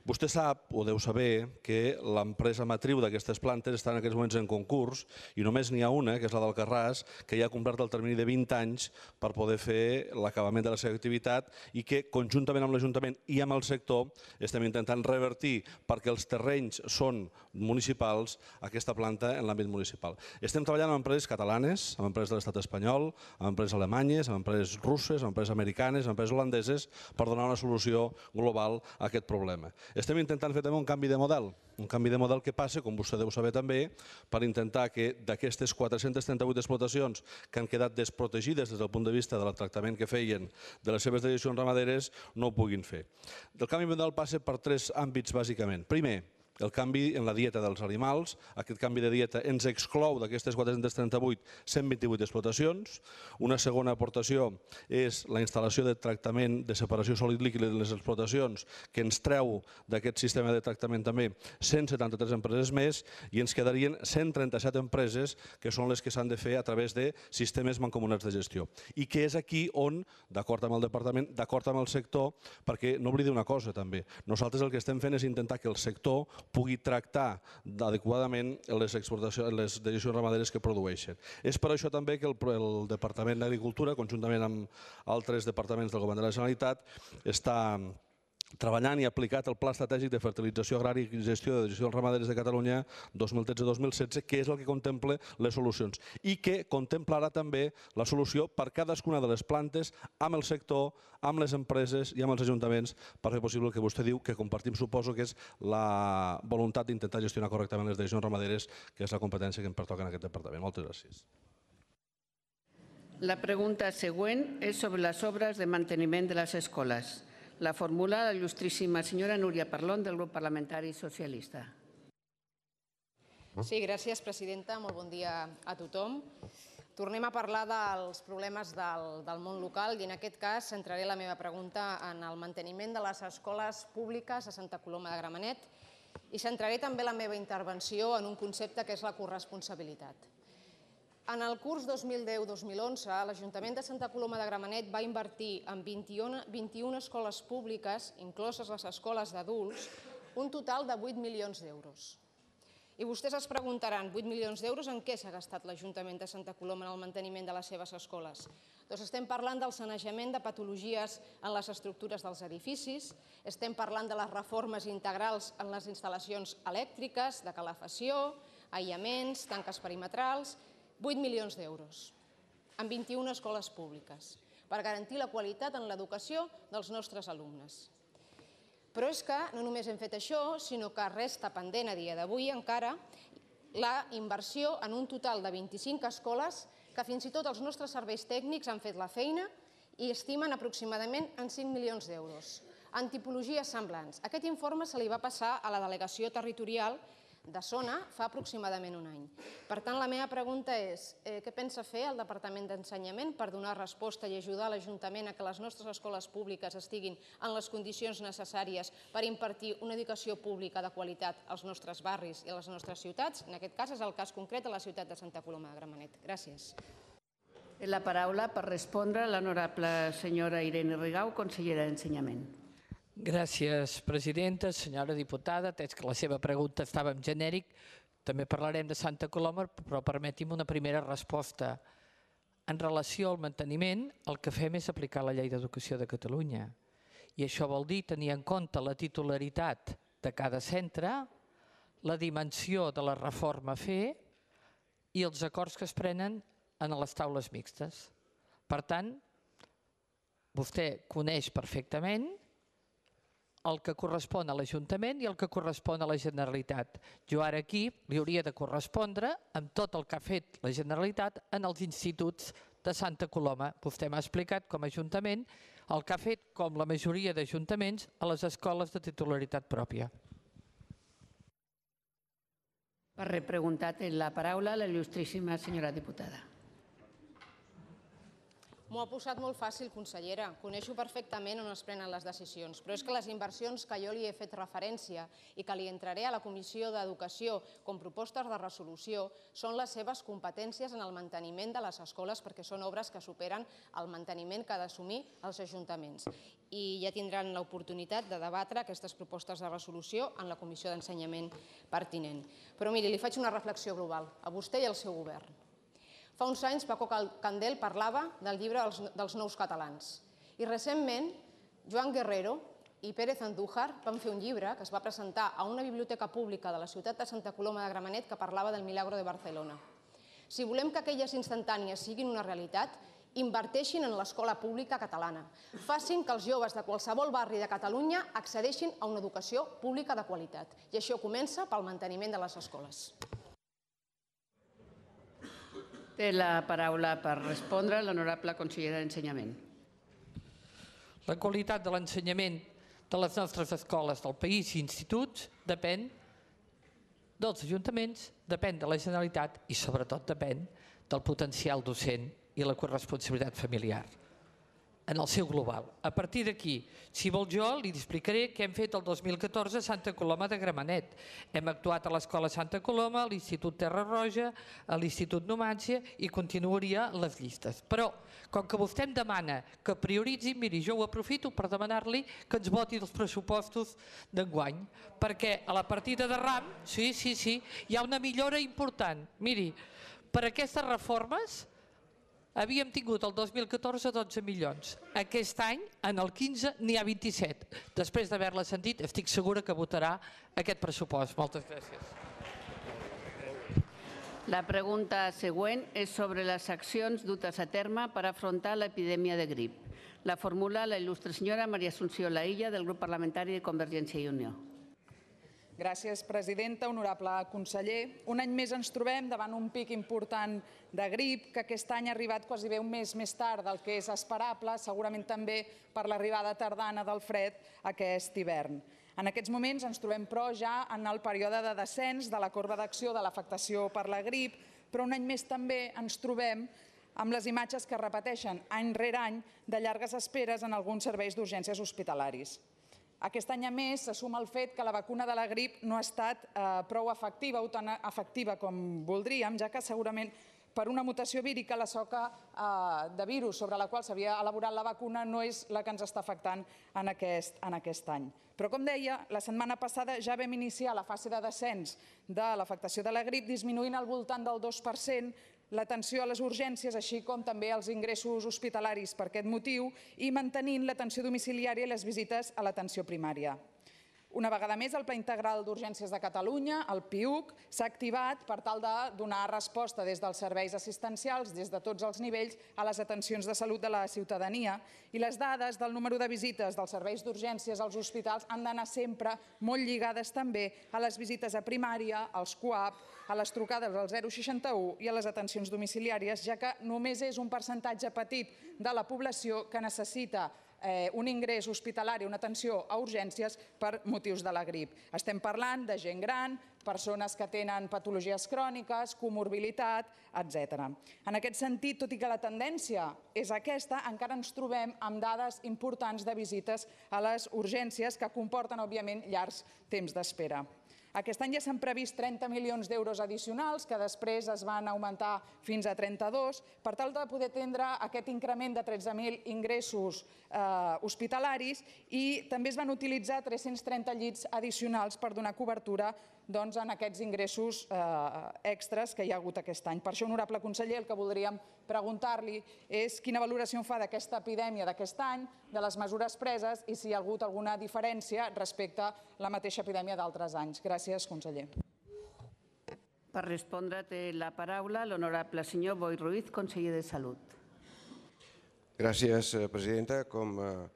S13: Vostè sap, o deu saber, que l'empresa matriu d'aquestes plantes està en aquests moments en concurs i només n'hi ha una, que és la d'Alcarràs, que ja ha complert el termini de 20 anys per poder fer l'acabament de la seva activitat i que, conjuntament amb l'Ajuntament i amb el sector, estem intentant revertir perquè els terrenys són municipals aquesta planta en l'àmbit municipal. Estem treballant amb empreses catalanes, amb empreses de l'estat espanyol, amb empreses alemanyes, amb empreses russes, amb empreses americanes, amb empreses holandeses, per donar una solució global a aquest problema. Estem intentant fer també un canvi de model, un canvi de model que passa, com vostè deu saber també, per intentar que d'aquestes 438 explotacions que han quedat desprotegides des del punt de vista del tractament que feien de les seves decisions ramaderes no ho puguin fer. El canvi de model passa per tres àmbits bàsicament. Primer, el canvi en la dieta dels animals. Aquest canvi de dieta ens exclou d'aquestes 438 128 explotacions. Una segona aportació és la instal·lació de tractament de separació sòlid líquid de les explotacions que ens treu d'aquest sistema de tractament també 173 empreses més i ens quedarien 137 empreses que són les que s'han de fer a través de sistemes mancomunats de gestió. I que és aquí on, d'acord amb el departament, d'acord amb el sector, perquè no oblidi una cosa també, nosaltres el que estem fent és intentar que el sector pugui tractar adequadament les, exportacions, les decisions ramaderes que produeixen. És per això també que el, el Departament d'Agricultura, conjuntament amb altres departaments del Govern de la Generalitat, està treballant i aplicat el Pla Estratègic de Fertilització Agrària i Gestió de dels Ramaderes de Catalunya 2013-2016, que és el que contempla les solucions i que contemplarà també la solució per cadascuna de les plantes amb el sector, amb les empreses i amb els ajuntaments per fer possible el que vostè diu, que compartim suposo que és la voluntat d'intentar gestionar correctament les decisions ramaderes, que és la competència que em pertoca en aquest departament. Moltes gràcies.
S1: La pregunta següent és sobre les obres de manteniment de les escoles. La formula la il·lustríssima senyora Núria Parlon del grup parlamentari socialista.
S14: Sí, gràcies, presidenta. Molt bon dia a tothom. Tornem a parlar dels problemes del, del món local i en aquest cas centraré la meva pregunta en el manteniment de les escoles públiques a Santa Coloma de Gramenet i centraré també la meva intervenció en un concepte que és la corresponsabilitat. En el curs 2010-2011, l'Ajuntament de Santa Coloma de Gramenet va invertir en 21, 21 escoles públiques, incloses les escoles d'adults, un total de 8 milions d'euros. I vostès es preguntaran, 8 milions d'euros en què s'ha gastat l'Ajuntament de Santa Coloma en el manteniment de les seves escoles? Doncs estem parlant del sanejament de patologies en les estructures dels edificis, estem parlant de les reformes integrals en les instal·lacions elèctriques, de calefacció, aïllaments, tanques perimetrals 8 milions d'euros en 21 escoles públiques per garantir la qualitat en l'educació dels nostres alumnes. Però és que no només hem fet això, sinó que resta pendent a dia d'avui encara la inversió en un total de 25 escoles que fins i tot els nostres serveis tècnics han fet la feina i estimen aproximadament en 5 milions d'euros, en tipologies semblants. Aquest informe se li va passar a la delegació territorial de zona fa aproximadament un any. Per tant, la meva pregunta és eh, què pensa fer el Departament d'Ensenyament per donar resposta i ajudar l'Ajuntament a que les nostres escoles públiques estiguin en les condicions necessàries per impartir una educació pública de qualitat als nostres barris i a les nostres ciutats? En aquest cas és el cas concret de la ciutat de Santa Coloma de Gramenet. Gràcies.
S1: La paraula per respondre l'honorable senyora Irene Rigau, consellera d'Ensenyament.
S15: Gràcies, presidenta. Senyora diputada, atès que la seva pregunta estava en genèric, també parlarem de Santa Coloma, però permeti'm una primera resposta. En relació al manteniment, el que fem és aplicar la llei d'educació de Catalunya. I això vol dir tenir en compte la titularitat de cada centre, la dimensió de la reforma a fer i els acords que es prenen en les taules mixtes. Per tant, vostè coneix perfectament el que correspon a l'Ajuntament i el que correspon a la Generalitat. Jo ara aquí li hauria de correspondre amb tot el que ha fet la Generalitat en els instituts de Santa Coloma. Vostè m'ha explicat com a Ajuntament el que ha fet, com la majoria d'ajuntaments, a les escoles de titularitat pròpia.
S1: Per repreguntat la paraula la il·lustríssima senyora diputada.
S14: M'ho ha posat molt fàcil, consellera. Coneixo perfectament on es prenen les decisions, però és que les inversions que jo li he fet referència i que li entraré a la Comissió d'Educació com propostes de resolució són les seves competències en el manteniment de les escoles perquè són obres que superen el manteniment que ha d'assumir els ajuntaments. I ja tindran l'oportunitat de debatre aquestes propostes de resolució en la Comissió d'Ensenyament pertinent. Però miri, li faig una reflexió global a vostè i al seu govern. Fa uns anys Paco Candel parlava del llibre dels, nous catalans. I recentment Joan Guerrero i Pérez Andújar van fer un llibre que es va presentar a una biblioteca pública de la ciutat de Santa Coloma de Gramenet que parlava del milagro de Barcelona. Si volem que aquelles instantànies siguin una realitat, inverteixin en l'escola pública catalana. Facin que els joves de qualsevol barri de Catalunya accedeixin a una educació pública de qualitat. I això comença pel manteniment de les escoles.
S1: Té la paraula per respondre l'honorable consellera d'Ensenyament.
S15: La qualitat de l'ensenyament de les nostres escoles del país i instituts depèn dels ajuntaments, depèn de la Generalitat i sobretot depèn del potencial docent i la corresponsabilitat familiar en el seu global. A partir d'aquí, si vol jo, li explicaré què hem fet el 2014 a Santa Coloma de Gramenet. Hem actuat a l'Escola Santa Coloma, a l'Institut Terra Roja, a l'Institut Numància i continuaria les llistes. Però, com que vostè em demana que prioritzi, miri, jo ho aprofito per demanar-li que ens voti els pressupostos d'enguany, perquè a la partida de RAM, sí, sí, sí, hi ha una millora important. Miri, per aquestes reformes, Havíem tingut el 2014 12 milions. Aquest any, en el 15, n'hi ha 27. Després d'haver-la sentit, estic segura que votarà aquest pressupost. Moltes gràcies.
S1: La pregunta següent és sobre les accions dutes a terme per afrontar l'epidèmia de grip. La formula la il·lustre senyora Maria Assumpció Laïlla, del grup parlamentari de Convergència i Unió.
S16: Gràcies, presidenta. Honorable conseller, un any més ens trobem davant un pic important de grip que aquest any ha arribat quasi bé un mes més tard del que és esperable, segurament també per l'arribada tardana del fred aquest hivern. En aquests moments ens trobem, però, ja en el període de descens de la corba d'acció de l'afectació per la grip, però un any més també ens trobem amb les imatges que repeteixen any rere any de llargues esperes en alguns serveis d'urgències hospitalaris. Aquest any, a més, se suma el fet que la vacuna de la grip no ha estat eh, prou efectiva o tan efectiva com voldríem, ja que segurament per una mutació vírica la soca eh, de virus sobre la qual s'havia elaborat la vacuna no és la que ens està afectant en aquest, en aquest any. Però, com deia, la setmana passada ja vam iniciar la fase de descens de l'afectació de la grip, disminuint al voltant del 2% l'atenció a les urgències, així com també els ingressos hospitalaris per aquest motiu, i mantenint l'atenció domiciliària i les visites a l'atenció primària. Una vegada més, el Pla Integral d'Urgències de Catalunya, el PIUC, s'ha activat per tal de donar resposta des dels serveis assistencials, des de tots els nivells, a les atencions de salut de la ciutadania. I les dades del número de visites dels serveis d'urgències als hospitals han d'anar sempre molt lligades també a les visites a primària, als CUAP, a les trucades al 061 i a les atencions domiciliàries, ja que només és un percentatge petit de la població que necessita eh, un ingrés hospitalari, una atenció a urgències per motius de la grip. Estem parlant de gent gran, persones que tenen patologies cròniques, comorbilitat, etc. En aquest sentit, tot i que la tendència és aquesta, encara ens trobem amb dades importants de visites a les urgències que comporten, òbviament, llargs temps d'espera. Aquest any ja s'han previst 30 milions d'euros addicionals, que després es van augmentar fins a 32, per tal de poder atendre aquest increment de 13.000 ingressos eh, hospitalaris i també es van utilitzar 330 llits addicionals per donar cobertura doncs, en aquests ingressos eh, extras que hi ha hagut aquest any. Per això, honorable conseller, el que voldríem preguntar-li és quina valoració fa d'aquesta epidèmia d'aquest any, de les mesures preses i si hi ha hagut alguna diferència respecte a la mateixa epidèmia d'altres anys. Gràcies, conseller.
S1: Per respondre té la paraula l'honorable senyor Boi Ruiz, conseller de Salut.
S3: Gràcies, eh, presidenta. Com eh,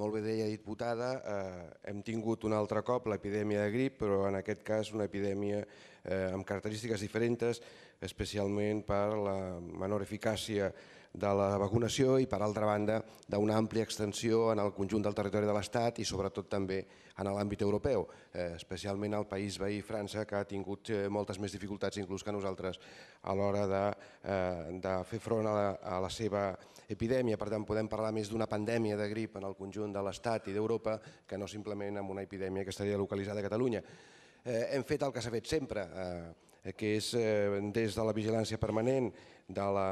S3: molt bé deia diputada, eh, hem tingut un altre cop l'epidèmia de grip, però en aquest cas una epidèmia eh, amb característiques diferents, especialment per la menor eficàcia de la vacunació i, per altra banda, d'una àmplia extensió en el conjunt del territori de l'Estat i sobretot també en l'àmbit europeu, eh, especialment el país veí França, que ha tingut eh, moltes més dificultats inclús que nosaltres a l'hora de, eh, de fer front a la, a la seva epidèmia. Per tant, podem parlar més d'una pandèmia de grip en el conjunt de l'Estat i d'Europa que no simplement amb una epidèmia que estaria localitzada a Catalunya. Eh, hem fet el que s'ha fet sempre, eh, que és eh, des de la vigilància permanent de la,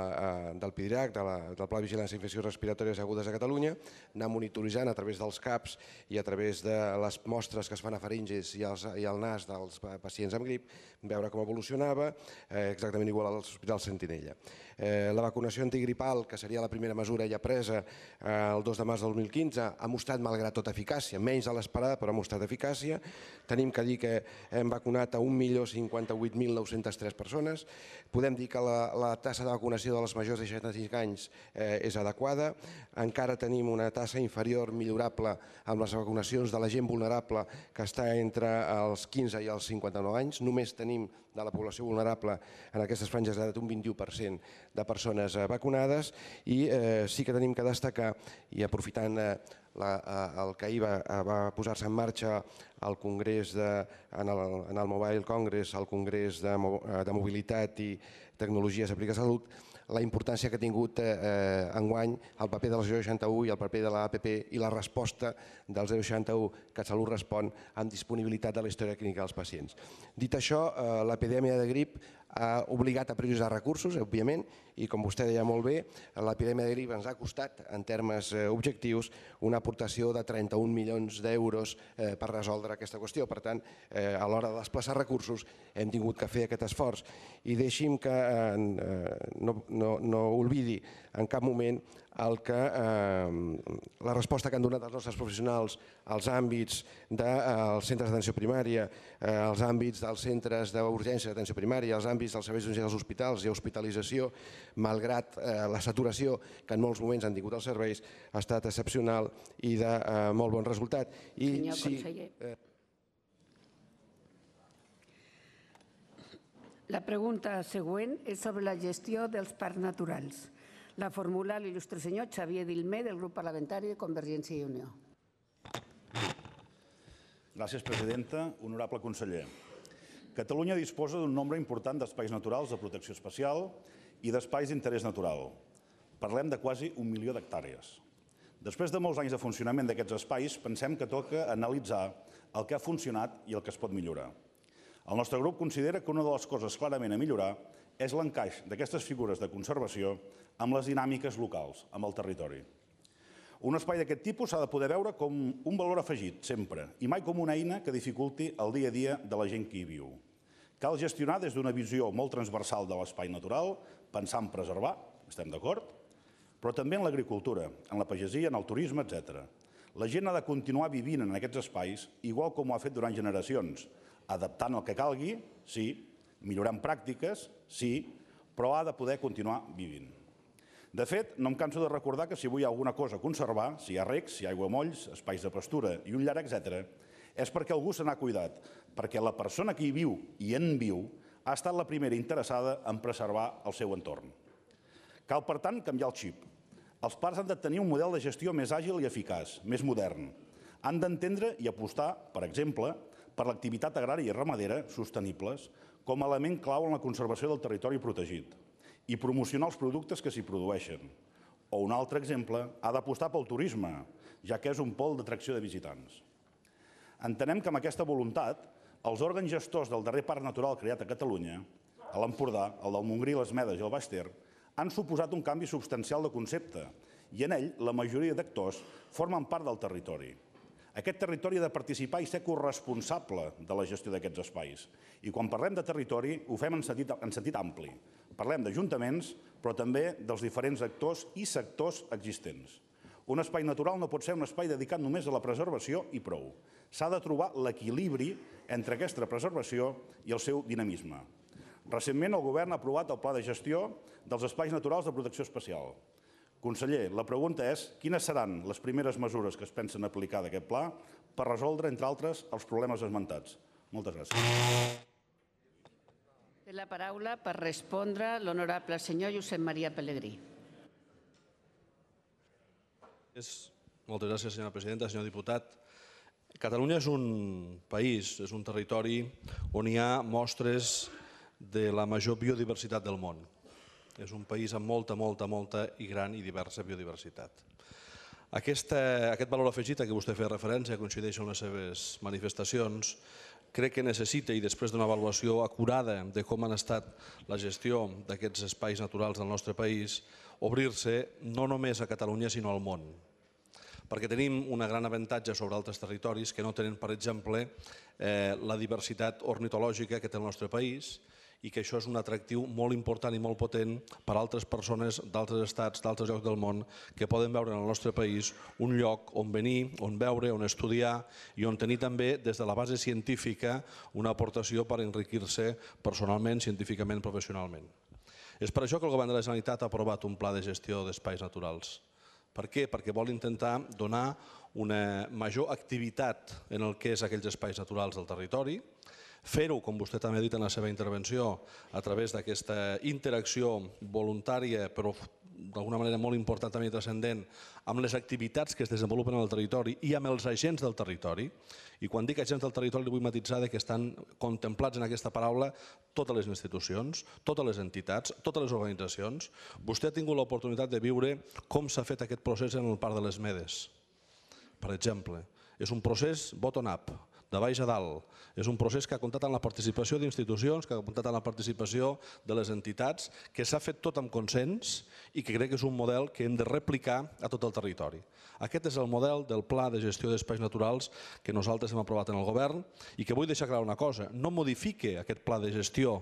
S3: eh, del PIDRAC, de la, del Pla de Vigilància d'Infeccions Respiratòries Agudes a Catalunya, anar monitoritzant a través dels CAPs i a través de les mostres que es fan a faringes i, als, i al nas dels pacients amb grip, veure com evolucionava, eh, exactament igual a l'Hospital Sentinella. Eh, la vacunació antigripal, que seria la primera mesura ja presa eh, el 2 de març del 2015, ha mostrat malgrat tot eficàcia, menys de l'esperada, però ha mostrat eficàcia. Tenim que dir que hem vacunat a 1.058.903 persones. Podem dir que la, la tassa de vacunació de les majors de 65 anys eh, és adequada. Encara tenim una tassa inferior millorable amb les vacunacions de la gent vulnerable que està entre els 15 i els 59 anys. Només tenim de la població vulnerable en aquestes franges d'edat un 21% de persones eh, vacunades. I eh, sí que tenim que destacar, i aprofitant eh, la, eh, el que ahir va, eh, va posar-se en marxa al Congrés de, en, el, en el Mobile Congress, al Congrés de, de Mobilitat i Tecnologies aplicades a Salut, la importància que ha tingut eh, eh, enguany el paper del 061 i el paper de l'APP i la resposta del 061 que Salut respon amb disponibilitat de la història clínica dels pacients. Dit això, eh, l'epidèmia de grip ha obligat a prioritzar recursos, òbviament, i com vostè deia molt bé, l'epidèmia de grip ens ha costat, en termes eh, objectius, una aportació de 31 milions d'euros eh, per resoldre aquesta qüestió. Per tant, eh, a l'hora de desplaçar recursos hem tingut que fer aquest esforç. I deixi'm que eh, no, no, no oblidi en cap moment el que, eh, la resposta que han donat els nostres professionals als àmbits dels de, centres d'atenció primària, eh, als àmbits dels centres d'urgència d'atenció primària, als àmbits dels serveis d'urgència dels hospitals i hospitalització, malgrat eh, la saturació que en molts moments han tingut els serveis, ha estat excepcional i de eh, molt bon resultat. I
S1: Senyor
S3: si,
S1: conseller.
S3: eh,
S1: La pregunta següent és sobre la gestió dels parcs naturals. La formula l'il·lustre senyor Xavier Dilmé del grup parlamentari de Convergència i Unió.
S17: Gràcies, presidenta. Honorable conseller. Catalunya disposa d'un nombre important d'espais naturals de protecció especial i d'espais d'interès natural. Parlem de quasi un milió d'hectàrees. Després de molts anys de funcionament d'aquests espais, pensem que toca analitzar el que ha funcionat i el que es pot millorar. El nostre grup considera que una de les coses clarament a millorar és l'encaix d'aquestes figures de conservació amb les dinàmiques locals, amb el territori. Un espai d'aquest tipus s'ha de poder veure com un valor afegit, sempre, i mai com una eina que dificulti el dia a dia de la gent que hi viu. Cal gestionar des d'una visió molt transversal de l'espai natural, pensar en preservar, estem d'acord, però també en l'agricultura, en la pagesia, en el turisme, etc. La gent ha de continuar vivint en aquests espais, igual com ho ha fet durant generacions, adaptant el que calgui, sí, millorant pràctiques, sí, però ha de poder continuar vivint. De fet, no em canso de recordar que si vull alguna cosa conservar, si hi ha recs, si hi ha aiguamolls, espais de pastura i un llarg, etc, és perquè algú se n'ha cuidat, perquè la persona que hi viu i en viu ha estat la primera interessada en preservar el seu entorn. Cal, per tant, canviar el xip. Els parcs han de tenir un model de gestió més àgil i eficaç, més modern. Han d'entendre i apostar, per exemple, per l'activitat agrària i ramadera sostenibles com a element clau en la conservació del territori protegit i promocionar els productes que s'hi produeixen. O un altre exemple, ha d'apostar pel turisme, ja que és un pol d'atracció de visitants. Entenem que amb aquesta voluntat, els òrgans gestors del darrer parc natural creat a Catalunya, a l'Empordà, el del Montgrí, les Medes i el Baix Ter, han suposat un canvi substancial de concepte i en ell la majoria d'actors formen part del territori. Aquest territori ha de participar i ser corresponsable de la gestió d'aquests espais. I quan parlem de territori ho fem en sentit, en sentit ampli. Parlem d'ajuntaments, però també dels diferents actors i sectors existents. Un espai natural no pot ser un espai dedicat només a la preservació i prou. S'ha de trobar l'equilibri entre aquesta preservació i el seu dinamisme. Recentment el govern ha aprovat el pla de gestió dels espais naturals de protecció especial. Conseller, la pregunta és quines seran les primeres mesures que es pensen aplicar d'aquest pla per resoldre, entre altres, els problemes esmentats. Moltes gràcies.
S1: Té la paraula per respondre l'honorable senyor Josep Maria Pellegrí.
S13: Moltes gràcies, senyora presidenta. Senyor diputat, Catalunya és un país, és un territori on hi ha mostres de la major biodiversitat del món. És un país amb molta, molta, molta i gran i diversa biodiversitat. Aquesta, aquest valor afegit a què vostè feia referència, coincideix en les seves manifestacions, crec que necessita, i després d'una avaluació acurada de com han estat la gestió d'aquests espais naturals del nostre país, obrir-se no només a Catalunya sinó al món. Perquè tenim una gran avantatge sobre altres territoris que no tenen, per exemple, eh, la diversitat ornitològica que té el nostre país, i que això és un atractiu molt important i molt potent per a altres persones d'altres estats, d'altres llocs del món, que poden veure en el nostre país un lloc on venir, on veure, on estudiar i on tenir també des de la base científica una aportació per enriquir-se personalment, científicament, professionalment. És per això que el Govern de la Generalitat ha aprovat un pla de gestió d'espais naturals. Per què? Perquè vol intentar donar una major activitat en el que és aquells espais naturals del territori, fer-ho, com vostè també ha dit en la seva intervenció, a través d'aquesta interacció voluntària, però d'alguna manera molt important també transcendent, amb les activitats que es desenvolupen en el territori i amb els agents del territori. I quan dic agents del territori vull matitzar que estan contemplats en aquesta paraula totes les institucions, totes les entitats, totes les organitzacions. Vostè ha tingut l'oportunitat de viure com s'ha fet aquest procés en el Parc de les Medes. Per exemple, és un procés bottom-up, de baix a dalt. És un procés que ha comptat amb la participació d'institucions, que ha comptat amb la participació de les entitats, que s'ha fet tot amb consens i que crec que és un model que hem de replicar a tot el territori. Aquest és el model del Pla de Gestió d'Espais Naturals que nosaltres hem aprovat en el govern i que vull deixar clar una cosa, no modifique aquest pla de gestió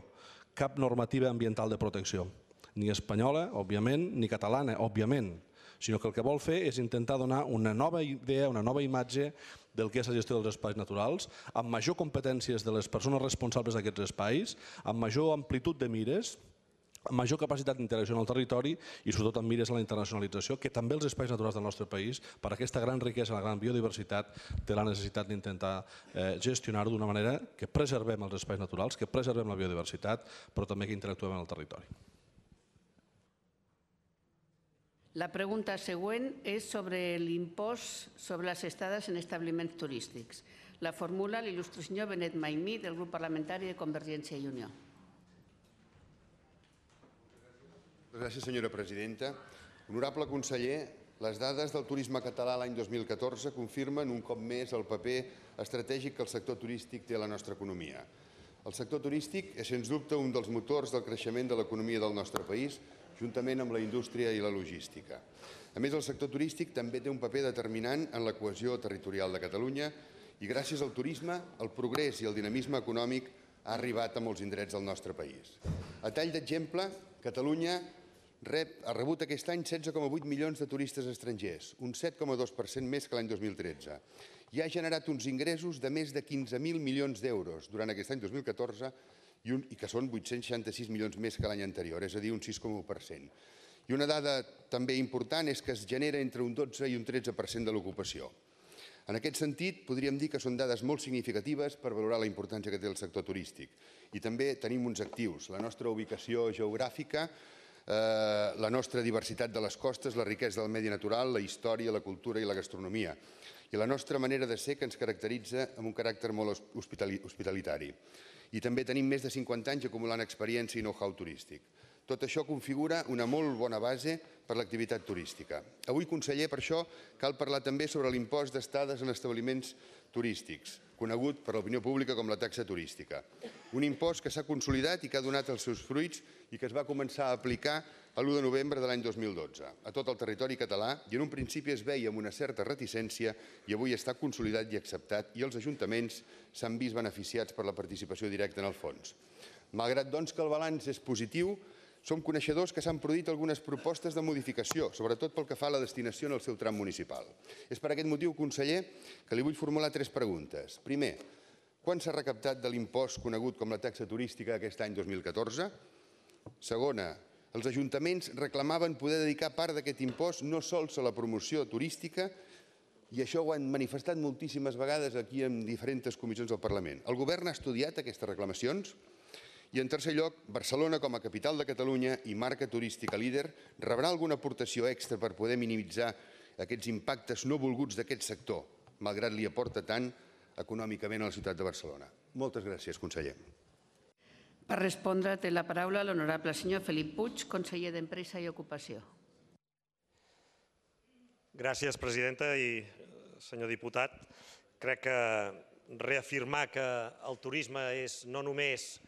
S13: cap normativa ambiental de protecció, ni espanyola, òbviament, ni catalana, òbviament, sinó que el que vol fer és intentar donar una nova idea, una nova imatge del que és la gestió dels espais naturals, amb major competències de les persones responsables d'aquests espais, amb major amplitud de mires, amb major capacitat d'interacció en el territori i sobretot amb mires a la internacionalització, que també els espais naturals del nostre país, per aquesta gran riquesa, la gran biodiversitat, té la necessitat d'intentar eh, gestionar-ho d'una manera que preservem els espais naturals, que preservem la biodiversitat, però també que interactuem en el territori.
S1: La pregunta següent és sobre l'impost sobre les estades en establiments turístics. La formula l'il·lustre senyor Benet Maimí, del grup parlamentari de Convergència i Unió.
S18: Gràcies, senyora presidenta. Honorable conseller, les dades del turisme català l'any 2014 confirmen un cop més el paper estratègic que el sector turístic té a la nostra economia. El sector turístic és, sens dubte, un dels motors del creixement de l'economia del nostre país, juntament amb la indústria i la logística. A més, el sector turístic també té un paper determinant en la cohesió territorial de Catalunya i gràcies al turisme, el progrés i el dinamisme econòmic ha arribat a molts indrets del nostre país. A tall d'exemple, Catalunya rep, ha rebut aquest any 16,8 milions de turistes estrangers, un 7,2% més que l'any 2013, i ha generat uns ingressos de més de 15.000 milions d'euros durant aquest any 2014 i, un, i que són 866 milions més que l'any anterior, és a dir, un 6,1%. I una dada també important és que es genera entre un 12 i un 13% de l'ocupació. En aquest sentit, podríem dir que són dades molt significatives per valorar la importància que té el sector turístic. I també tenim uns actius, la nostra ubicació geogràfica, eh, la nostra diversitat de les costes, la riquesa del medi natural, la història, la cultura i la gastronomia, i la nostra manera de ser que ens caracteritza amb un caràcter molt hospitalitari i també tenim més de 50 anys acumulant experiència i know-how turístic. Tot això configura una molt bona base per l'activitat turística. Avui, conseller, per això cal parlar també sobre l'impost d'estades en establiments turístics, conegut per l'opinió pública com la taxa turística. Un impost que s'ha consolidat i que ha donat els seus fruits i que es va començar a aplicar l'1 de novembre de l'any 2012 a tot el territori català i en un principi es veia amb una certa reticència i avui està consolidat i acceptat i els ajuntaments s'han vist beneficiats per la participació directa en el fons. Malgrat doncs que el balanç és positiu, som coneixedors que s'han produït algunes propostes de modificació, sobretot pel que fa a la destinació en el seu tram municipal. És per aquest motiu, conseller, que li vull formular tres preguntes. Primer, quan s'ha recaptat de l'impost conegut com la taxa turística aquest any 2014? Segona, els ajuntaments reclamaven poder dedicar part d'aquest impost no sols a la promoció turística, i això ho han manifestat moltíssimes vegades aquí en diferents comissions del Parlament. El govern ha estudiat aquestes reclamacions? I en tercer lloc, Barcelona com a capital de Catalunya i marca turística líder rebrà alguna aportació extra per poder minimitzar aquests impactes no volguts d'aquest sector, malgrat li aporta tant econòmicament a la ciutat de Barcelona. Moltes gràcies, conseller.
S1: Per respondre té la paraula l'honorable senyor Felip Puig, conseller d'Empresa i Ocupació.
S19: Gràcies, presidenta i senyor diputat. Crec que reafirmar que el turisme és no només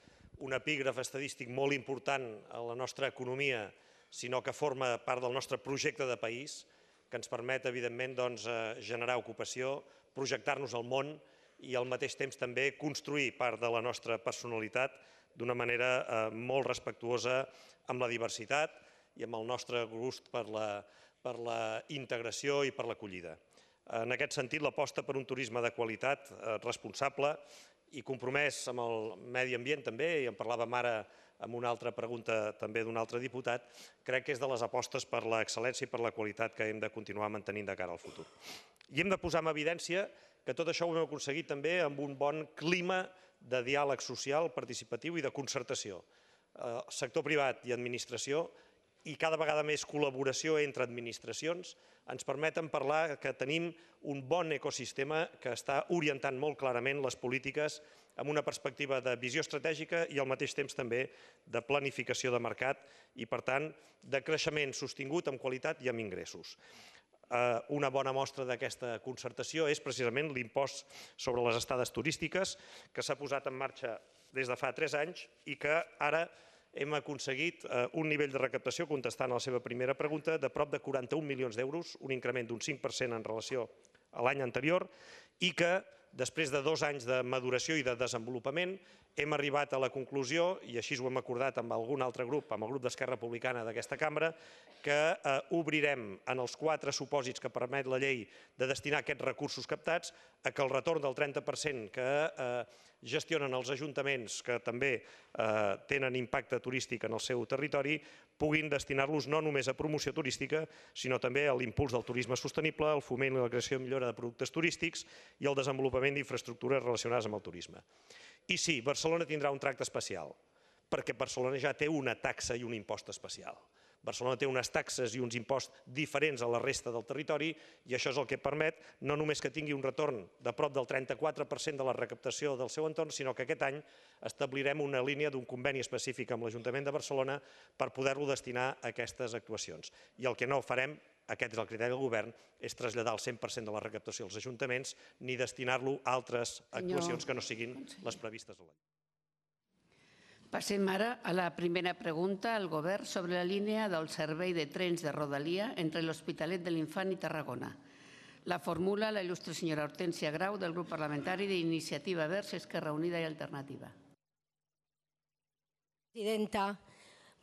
S19: un epígraf estadístic molt important a la nostra economia, sinó que forma part del nostre projecte de país, que ens permet, evidentment, doncs, eh, generar ocupació, projectar-nos al món i al mateix temps també construir part de la nostra personalitat d'una manera eh, molt respectuosa amb la diversitat i amb el nostre gust per la, per la integració i per l'acollida. En aquest sentit, l'aposta per un turisme de qualitat, eh, responsable i compromès amb el medi ambient també, i en parlàvem ara amb una altra pregunta també d'un altre diputat, crec que és de les apostes per l'excel·lència i per la qualitat que hem de continuar mantenint de cara al futur. I hem de posar en evidència que tot això ho hem aconseguit també amb un bon clima de diàleg social, participatiu i de concertació. Eh, sector privat i administració i cada vegada més col·laboració entre administracions ens permeten parlar que tenim un bon ecosistema que està orientant molt clarament les polítiques amb una perspectiva de visió estratègica i al mateix temps també de planificació de mercat i, per tant, de creixement sostingut amb qualitat i amb ingressos. eh, una bona mostra d'aquesta concertació és precisament l'impost sobre les estades turístiques que s'ha posat en marxa des de fa tres anys i que ara hem aconseguit eh, un nivell de recaptació, contestant a la seva primera pregunta, de prop de 41 milions d'euros, un increment d'un 5% en relació a l'any anterior, i que després de dos anys de maduració i de desenvolupament, hem arribat a la conclusió, i així ho hem acordat amb algun altre grup, amb el grup d'Esquerra Republicana d'aquesta cambra, que eh, obrirem en els quatre supòsits que permet la llei de destinar aquests recursos captats a que el retorn del 30% que eh, gestionen els ajuntaments que també eh, tenen impacte turístic en el seu territori puguin destinar-los no només a promoció turística, sinó també a l'impuls del turisme sostenible, al foment i la creació i millora de productes turístics i al desenvolupament d'infraestructures relacionades amb el turisme. I sí, Barcelona tindrà un tracte especial, perquè Barcelona ja té una taxa i un impost especial. Barcelona té unes taxes i uns imposts diferents a la resta del territori i això és el que permet no només que tingui un retorn de prop del 34% de la recaptació del seu entorn, sinó que aquest any establirem una línia d'un conveni específic amb l'Ajuntament de Barcelona per poder-lo destinar a aquestes actuacions. I el que no farem aquest és el criteri del govern, és traslladar el 100% de la recaptació als ajuntaments ni destinar-lo a altres actuacions que no siguin les previstes a la llei.
S1: Passem ara a la primera pregunta al Govern sobre la línia del servei de trens de Rodalia entre l'Hospitalet de l'Infant i Tarragona. La formula la il·lustre senyora Hortència Grau del grup parlamentari d'Iniciativa Verds, Esquerra Unida i Alternativa.
S20: Presidenta,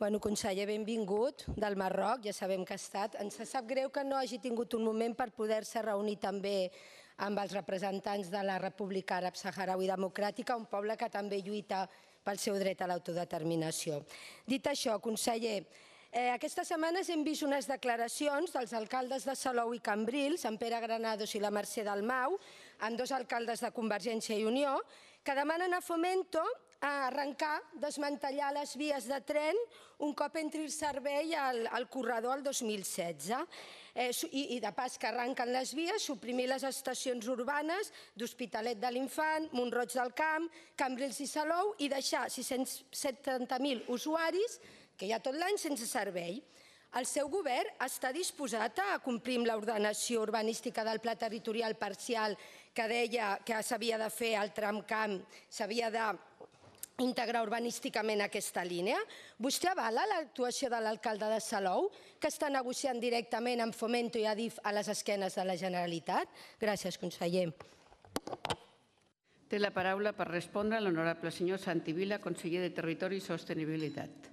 S20: bueno, conseller, benvingut del Marroc, ja sabem que ha estat. Ens sap greu que no hagi tingut un moment per poder-se reunir també amb els representants de la República Àrab Saharaui Democràtica, un poble que també lluita pel seu dret a l'autodeterminació. Dit això, conseller, Eh, aquestes setmanes hem vist unes declaracions dels alcaldes de Salou i Cambrils, en Pere Granados i la Mercè Dalmau, amb dos alcaldes de Convergència i Unió, que demanen a Fomento arrencar, desmantellar les vies de tren un cop entri el servei al, al corredor el 2016. Eh, i, de pas que arrenquen les vies, suprimir les estacions urbanes d'Hospitalet de l'Infant, Montroig del Camp, Cambrils i Salou i deixar 670.000 usuaris que hi ha tot l'any sense servei. El seu govern està disposat a complir amb l'ordenació urbanística del pla territorial parcial que deia que s'havia de fer el tramcamp, s'havia de integrar urbanísticament aquesta línia? Vostè avala l'actuació de l'alcalde de Salou, que està negociant directament amb Fomento i Adif a les esquenes de la Generalitat? Gràcies, conseller.
S1: Té la paraula per respondre l'honorable senyor Santi Vila, conseller de Territori i Sostenibilitat.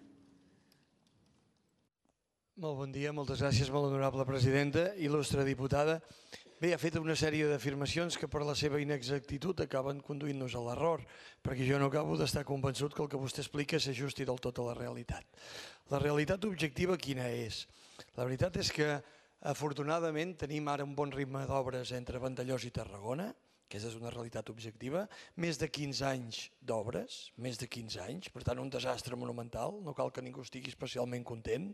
S21: Molt bon dia, moltes gràcies, molt honorable presidenta, il·lustre diputada. Bé, ha fet una sèrie d'afirmacions que per la seva inexactitud acaben conduint-nos a l'error, perquè jo no acabo d'estar convençut que el que vostè explica s'ajusti del tot a la realitat. La realitat objectiva quina és? La veritat és que afortunadament tenim ara un bon ritme d'obres entre Vandellós i Tarragona, aquesta és una realitat objectiva, més de 15 anys d'obres, més de 15 anys, per tant un desastre monumental, no cal que ningú estigui especialment content,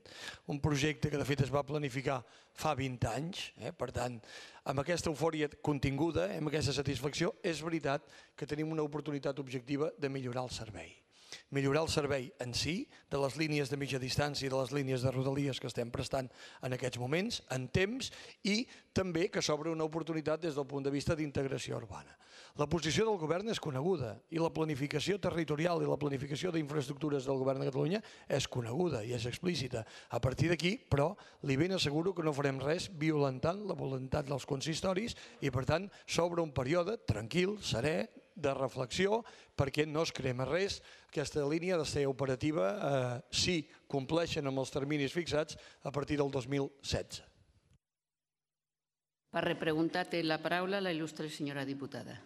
S21: un projecte que de fet es va planificar fa 20 anys, eh? per tant, amb aquesta eufòria continguda, amb aquesta satisfacció, és veritat que tenim una oportunitat objectiva de millorar el servei millorar el servei en si, de les línies de mitja distància i de les línies de rodalies que estem prestant en aquests moments, en temps, i també que s'obre una oportunitat des del punt de vista d'integració urbana. La posició del govern és coneguda i la planificació territorial i la planificació d'infraestructures del govern de Catalunya és coneguda i és explícita. A partir d'aquí, però, li ben asseguro que no farem res violentant la voluntat dels consistoris i, per tant, s'obre un període tranquil, serè, de reflexió perquè no es crema res. Aquesta línia ha de ser operativa eh, si compleixen amb els terminis fixats a partir del 2016.
S1: Per repreguntar té la paraula la il·lustre senyora diputada.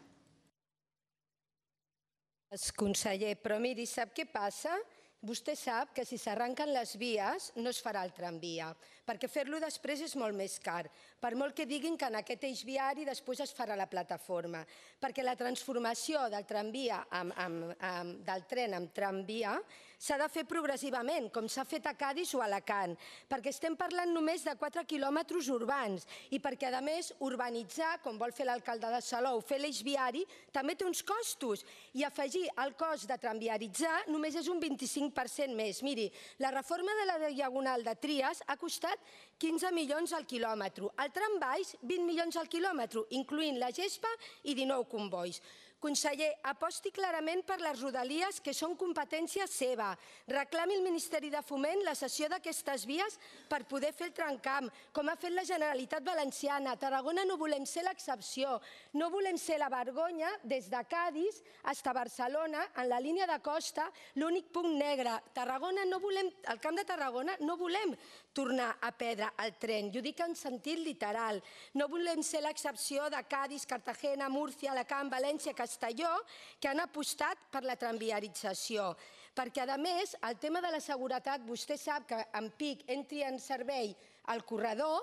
S20: Conseller, però miri, sap què passa? Vostè sap que si s'arranquen les vies no es farà el tramvia, perquè fer-lo després és molt més car, per molt que diguin que en aquest eix viari després es farà la plataforma, perquè la transformació del tramvia amb, amb, amb, del tren amb tramvia s'ha de fer progressivament, com s'ha fet a Cádiz o a Alacant, perquè estem parlant només de 4 quilòmetres urbans i perquè, a més, urbanitzar, com vol fer l'alcalde de Salou, fer l'eix viari, també té uns costos i afegir el cost de tramviaritzar només és un 25% més. Miri, la reforma de la Diagonal de Trias ha costat pressupostat 15 milions al quilòmetre. El tram baix, 20 milions al quilòmetre, incloent la gespa i 19 convois. Conseller, aposti clarament per les rodalies que són competència seva. Reclami el Ministeri de Foment la cessió d'aquestes vies per poder fer el trencamp, com ha fet la Generalitat Valenciana. A Tarragona no volem ser l'excepció, no volem ser la vergonya des de Cádiz fins a Barcelona, en la línia de costa, l'únic punt negre. Tarragona no volem, al Camp de Tarragona no volem tornar a perdre el tren, i ho dic en sentit literal. No volem ser l'excepció de Cádiz, Cartagena, Múrcia, Alacant, València, Castelló, que han apostat per la tramviarització. Perquè, a més, el tema de la seguretat, vostè sap que en pic entri en servei el corredor,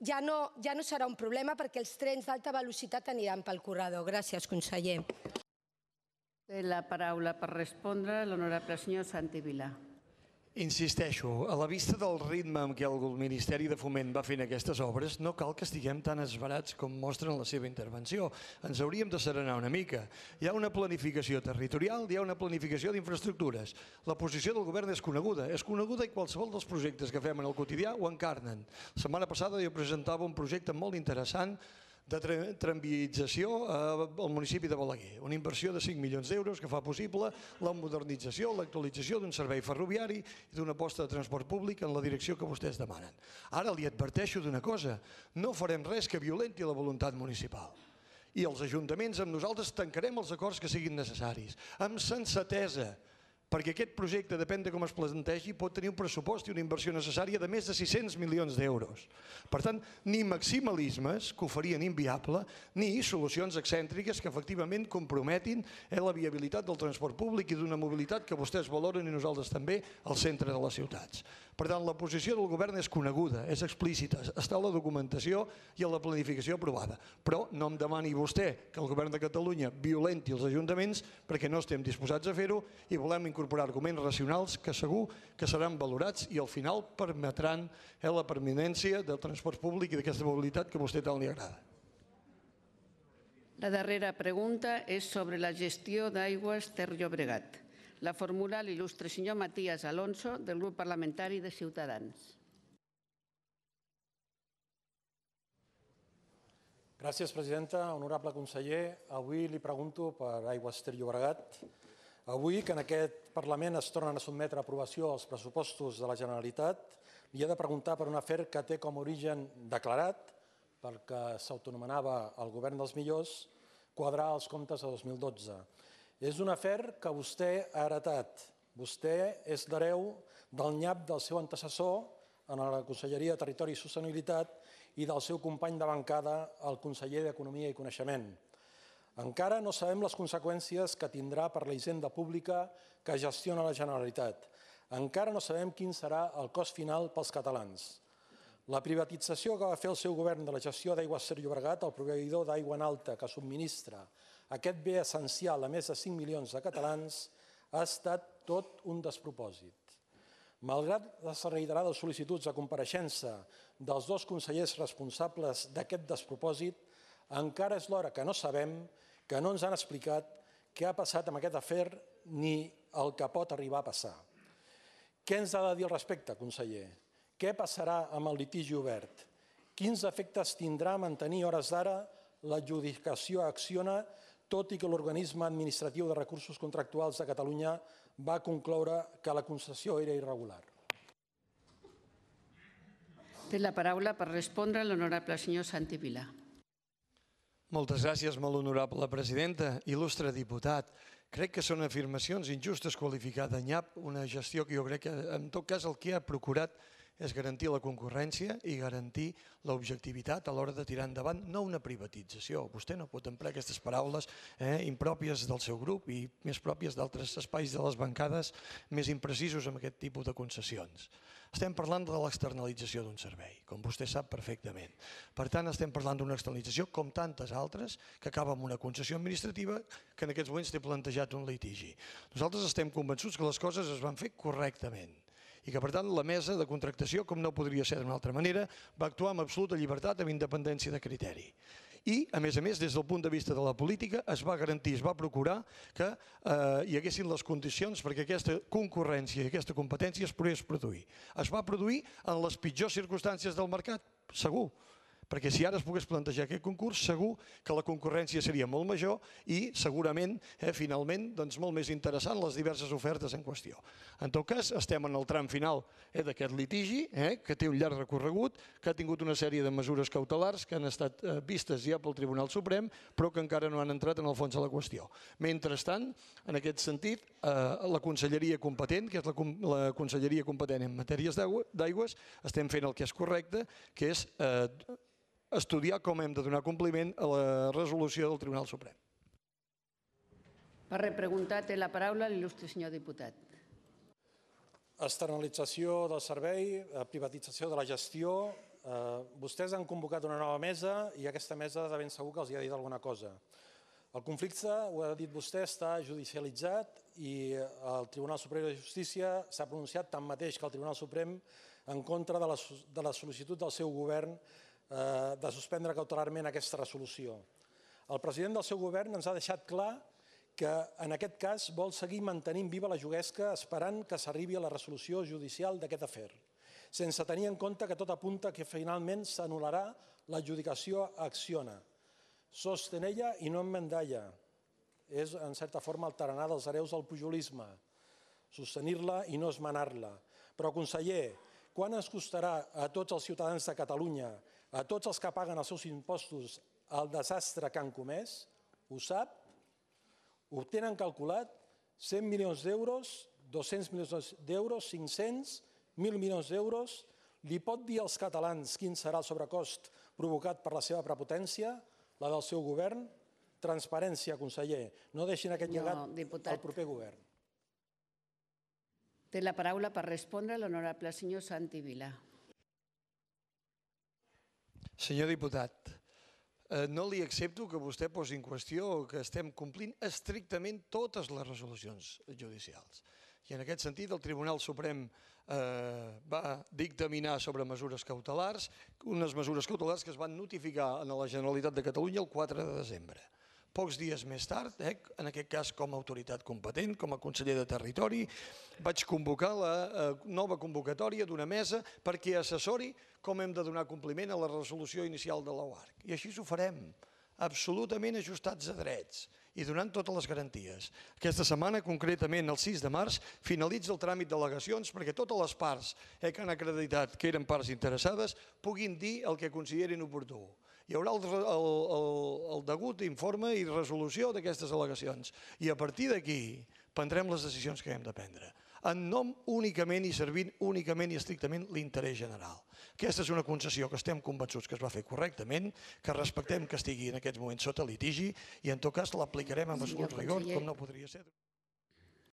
S20: ja no, ja no serà un problema perquè els trens d'alta velocitat aniran pel corredor. Gràcies, conseller.
S1: Té la paraula per respondre l'honorable senyor Santi Vilà.
S21: Insisteixo, a la vista del ritme amb què el Ministeri de Foment va fent aquestes obres, no cal que estiguem tan esbarats com mostren la seva intervenció. Ens hauríem de serenar una mica. Hi ha una planificació territorial, hi ha una planificació d'infraestructures. La posició del govern és coneguda. És coneguda i qualsevol dels projectes que fem en el quotidià ho encarnen. La setmana passada jo presentava un projecte molt interessant de tramviarització al municipi de Balaguer. Una inversió de 5 milions d'euros que fa possible la modernització, l'actualització d'un servei ferroviari i d'una aposta de transport públic en la direcció que vostès demanen. Ara li adverteixo d'una cosa, no farem res que violenti la voluntat municipal. I els ajuntaments amb nosaltres tancarem els acords que siguin necessaris, amb sensatesa, perquè aquest projecte, depèn de com es plantegi, pot tenir un pressupost i una inversió necessària de més de 600 milions d'euros. Per tant, ni maximalismes, que ho farien inviable, ni solucions excèntriques que efectivament comprometin eh, la viabilitat del transport públic i d'una mobilitat que vostès valoren i nosaltres també al centre de les ciutats. Per tant, la posició del govern és coneguda, és explícita, està a la documentació i a la planificació aprovada. Però no em demani vostè que el govern de Catalunya violenti els ajuntaments perquè no estem disposats a fer-ho i volem incorporar arguments racionals que segur que seran valorats i al final permetran eh, la permanència del transport públic i d'aquesta mobilitat que a vostè tant li agrada.
S1: La darrera pregunta és sobre la gestió d'aigües Ter Llobregat. La formula l'il·lustre senyor Matías Alonso, del grup parlamentari de Ciutadans.
S22: Gràcies, presidenta. Honorable conseller, avui li pregunto per Aigües Ter Llobregat. Avui, que en aquest Parlament es tornen a sotmetre a aprovació els pressupostos de la Generalitat, li he de preguntar per un afer que té com a origen declarat, perquè s'autonomenava el govern dels millors, quadrar els comptes de 2012. És un afer que vostè ha heretat. Vostè és l'hereu del nyap del seu antecessor en la Conselleria de Territori i Sostenibilitat i del seu company de bancada, el conseller d'Economia i Coneixement. Encara no sabem les conseqüències que tindrà per la hisenda pública que gestiona la Generalitat. Encara no sabem quin serà el cost final pels catalans. La privatització que va fer el seu govern de la gestió d'aigües Ser Llobregat, el proveïdor d'aigua en alta que subministra aquest bé essencial a més de 5 milions de catalans, ha estat tot un despropòsit. Malgrat les reiterades sol·licituds de compareixença dels dos consellers responsables d'aquest despropòsit, encara és l'hora que no sabem, que no ens han explicat què ha passat amb aquest afer ni el que pot arribar a passar. Què ens ha de dir al respecte, conseller? Què passarà amb el litigi obert? Quins efectes tindrà mantenir hores d'ara l'adjudicació a Acciona tot i que l'organisme administratiu de recursos contractuals de Catalunya va concloure que la concessió era irregular.
S1: Té la paraula per respondre l'honorable senyor Santi Vilà.
S21: Moltes gràcies, molt honorable presidenta. Il·lustre diputat, crec que són afirmacions injustes qualificar de nyap una gestió que jo crec que, en tot cas, el que ha procurat és garantir la concurrència i garantir l'objectivitat a l'hora de tirar endavant no una privatització. Vostè no pot emprar aquestes paraules eh, impròpies del seu grup i més pròpies d'altres espais de les bancades més imprecisos amb aquest tipus de concessions. Estem parlant de l'externalització d'un servei, com vostè sap perfectament. Per tant, estem parlant d'una externalització com tantes altres que acaba amb una concessió administrativa que en aquests moments té plantejat un litigi. Nosaltres estem convençuts que les coses es van fer correctament i que per tant la mesa de contractació, com no podria ser d'una altra manera, va actuar amb absoluta llibertat, amb independència de criteri. I, a més a més, des del punt de vista de la política, es va garantir, es va procurar que eh, hi haguessin les condicions perquè aquesta concurrència i aquesta competència es pogués produir. Es va produir en les pitjors circumstàncies del mercat, segur, perquè si ara es pogués plantejar aquest concurs, segur que la concurrència seria molt major i segurament, eh, finalment, doncs, molt més interessant les diverses ofertes en qüestió. En tot cas, estem en el tram final eh, d'aquest litigi, eh, que té un llarg recorregut, que ha tingut una sèrie de mesures cautelars que han estat eh, vistes ja pel Tribunal Suprem, però que encara no han entrat en el fons de la qüestió. Mentrestant, en aquest sentit, eh, la conselleria competent, que és la, la conselleria competent en matèries d'aigües, estem fent el que és correcte, que és eh, estudiar com hem de donar compliment a la resolució del Tribunal Suprem.
S1: Per repreguntar té la paraula l'il·lustre senyor diputat.
S22: Externalització del servei, eh, privatització de la gestió. Eh, vostès han convocat una nova mesa i aquesta mesa de ben segur que els hi ha dit alguna cosa. El conflicte, ho ha dit vostè, està judicialitzat i el Tribunal Suprem de Justícia s'ha pronunciat tanmateix que el Tribunal Suprem en contra de la, de la sol·licitud del seu govern eh, de suspendre cautelarment aquesta resolució. El president del seu govern ens ha deixat clar que en aquest cas vol seguir mantenint viva la juguesca esperant que s'arribi a la resolució judicial d'aquest afer, sense tenir en compte que tot apunta que finalment s'anul·larà l'adjudicació a Acciona. Sostenella i no emmendalla. És, en certa forma, el taranà dels hereus del pujolisme. Sostenir-la i no esmenar-la. Però, conseller, quan ens costarà a tots els ciutadans de Catalunya, a tots els que paguen els seus impostos, el desastre que han comès? Ho sap? Ho tenen calculat? 100 milions d'euros, 200 milions d'euros, 500, 1.000 milions d'euros? Li pot dir als catalans quin serà el sobrecost provocat per la seva prepotència, la del seu govern? Transparència, conseller. No deixin aquest
S1: No,
S22: llegat
S1: diputat.
S22: al proper govern.
S1: Té la paraula per respondre l'honorable senyor Santi Vila.
S21: Senyor diputat, eh, no li accepto que vostè posi en qüestió que estem complint estrictament totes les resolucions judicials. I en aquest sentit el Tribunal Suprem eh, va dictaminar sobre mesures cautelars, unes mesures cautelars que es van notificar a la Generalitat de Catalunya el 4 de desembre. Pocs dies més tard, eh, en aquest cas com a autoritat competent, com a conseller de Territori, vaig convocar la eh, nova convocatòria d'una mesa perquè assessori com hem de donar compliment a la resolució inicial de l'OARC. I així ho farem, absolutament ajustats a drets i donant totes les garanties. Aquesta setmana, concretament el 6 de març, finalitza el tràmit d'al·legacions perquè totes les parts eh, que han acreditat que eren parts interessades puguin dir el que considerin oportú hi haurà el, el, el, el degut informe i resolució d'aquestes al·legacions. I a partir d'aquí prendrem les decisions que hem de prendre en nom únicament i servint únicament i estrictament l'interès general. Aquesta és una concessió que estem convençuts que es va fer correctament, que respectem que estigui en aquests moments sota litigi i en tot cas l'aplicarem amb absolut rigor, com no podria ser.